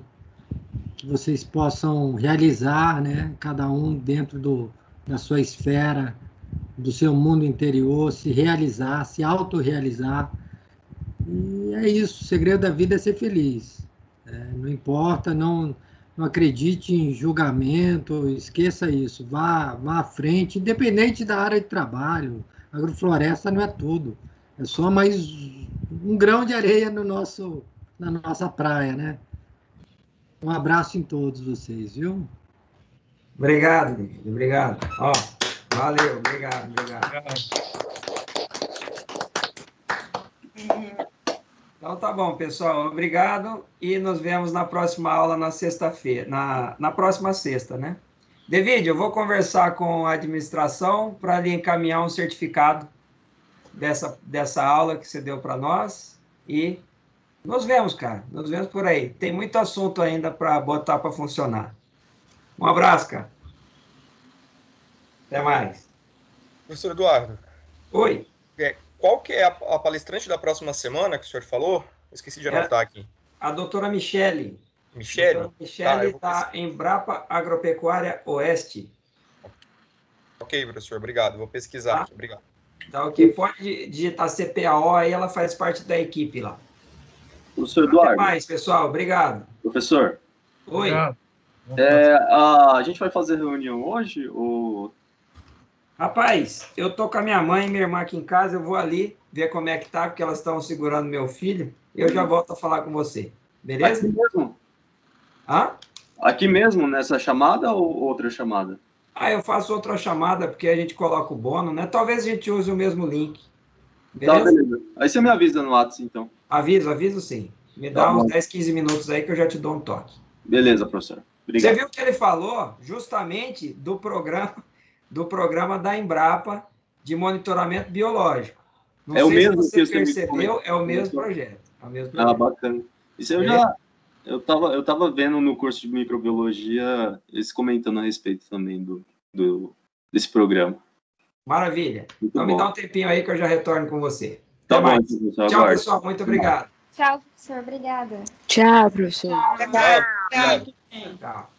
S3: que vocês possam realizar, né, cada um dentro do, da sua esfera, do seu mundo interior, se realizar, se autorrealizar. E é isso, o segredo da vida é ser feliz. É, não importa, não, não acredite em julgamento, esqueça isso, vá, vá à frente, independente da área de trabalho. Agrofloresta não é tudo, é só mais um grão de areia no nosso, na nossa praia, né? Um abraço em todos vocês, viu?
S1: Obrigado, obrigado. Ó, valeu, obrigado, obrigado. Então tá bom, pessoal. Obrigado e nos vemos na próxima aula na sexta-feira, na, na próxima sexta, né? David, eu vou conversar com a administração para lhe encaminhar um certificado dessa, dessa aula que você deu para nós e nos vemos, cara. Nos vemos por aí. Tem muito assunto ainda para botar para funcionar. Um abraço, cara. Até mais.
S6: Professor Eduardo.
S1: Oi.
S6: É, qual que é a, a, palestrante da próxima semana que o senhor falou? esqueci de é anotar é aqui.
S1: A doutora Michele.
S6: Michele?
S1: A Michele está tá em Brapa Agropecuária Oeste.
S6: Ok, professor, obrigado. Vou pesquisar.
S1: Tá.
S6: Obrigado.
S1: Tá ok. Pode digitar CPAO, aí ela faz parte da equipe lá.
S5: Professor Eduardo.
S1: Até mais, pessoal. Obrigado.
S5: Professor.
S1: Oi.
S5: É, a, a gente vai fazer reunião hoje ou
S1: Rapaz, eu tô com a minha mãe e minha irmã aqui em casa, eu vou ali ver como é que tá, porque elas estão segurando meu filho, e eu já volto a falar com você. Beleza?
S5: Aqui mesmo?
S1: Hã?
S5: Aqui mesmo, nessa chamada ou outra chamada?
S1: Ah, eu faço outra chamada, porque a gente coloca o bônus, né? Talvez a gente use o mesmo link.
S5: Beleza? Tá, beleza. Aí você me avisa no WhatsApp, então.
S1: Aviso, aviso sim. Me dá tá uns bom. 10, 15 minutos aí que eu já te dou um toque.
S5: Beleza, professor. Obrigado.
S1: Você viu que ele falou justamente do programa do programa da Embrapa de monitoramento biológico.
S5: Não é o mesmo
S1: se você percebeu, é o mesmo projeto. É o mesmo
S5: ah, projeto. Ah, bacana. Isso eu já eu estava eu tava vendo no curso de microbiologia eles comentando a respeito também do, do desse programa.
S1: Maravilha. Muito então bom. me dá um tempinho aí que eu já retorno com você.
S5: Tá
S1: Até
S5: bom,
S1: mais. Professor, Tchau, pessoal. Muito obrigado.
S7: Tchau, professor. Obrigada.
S8: Tchau, professor.
S2: Tchau. Tchau.
S1: Tchau.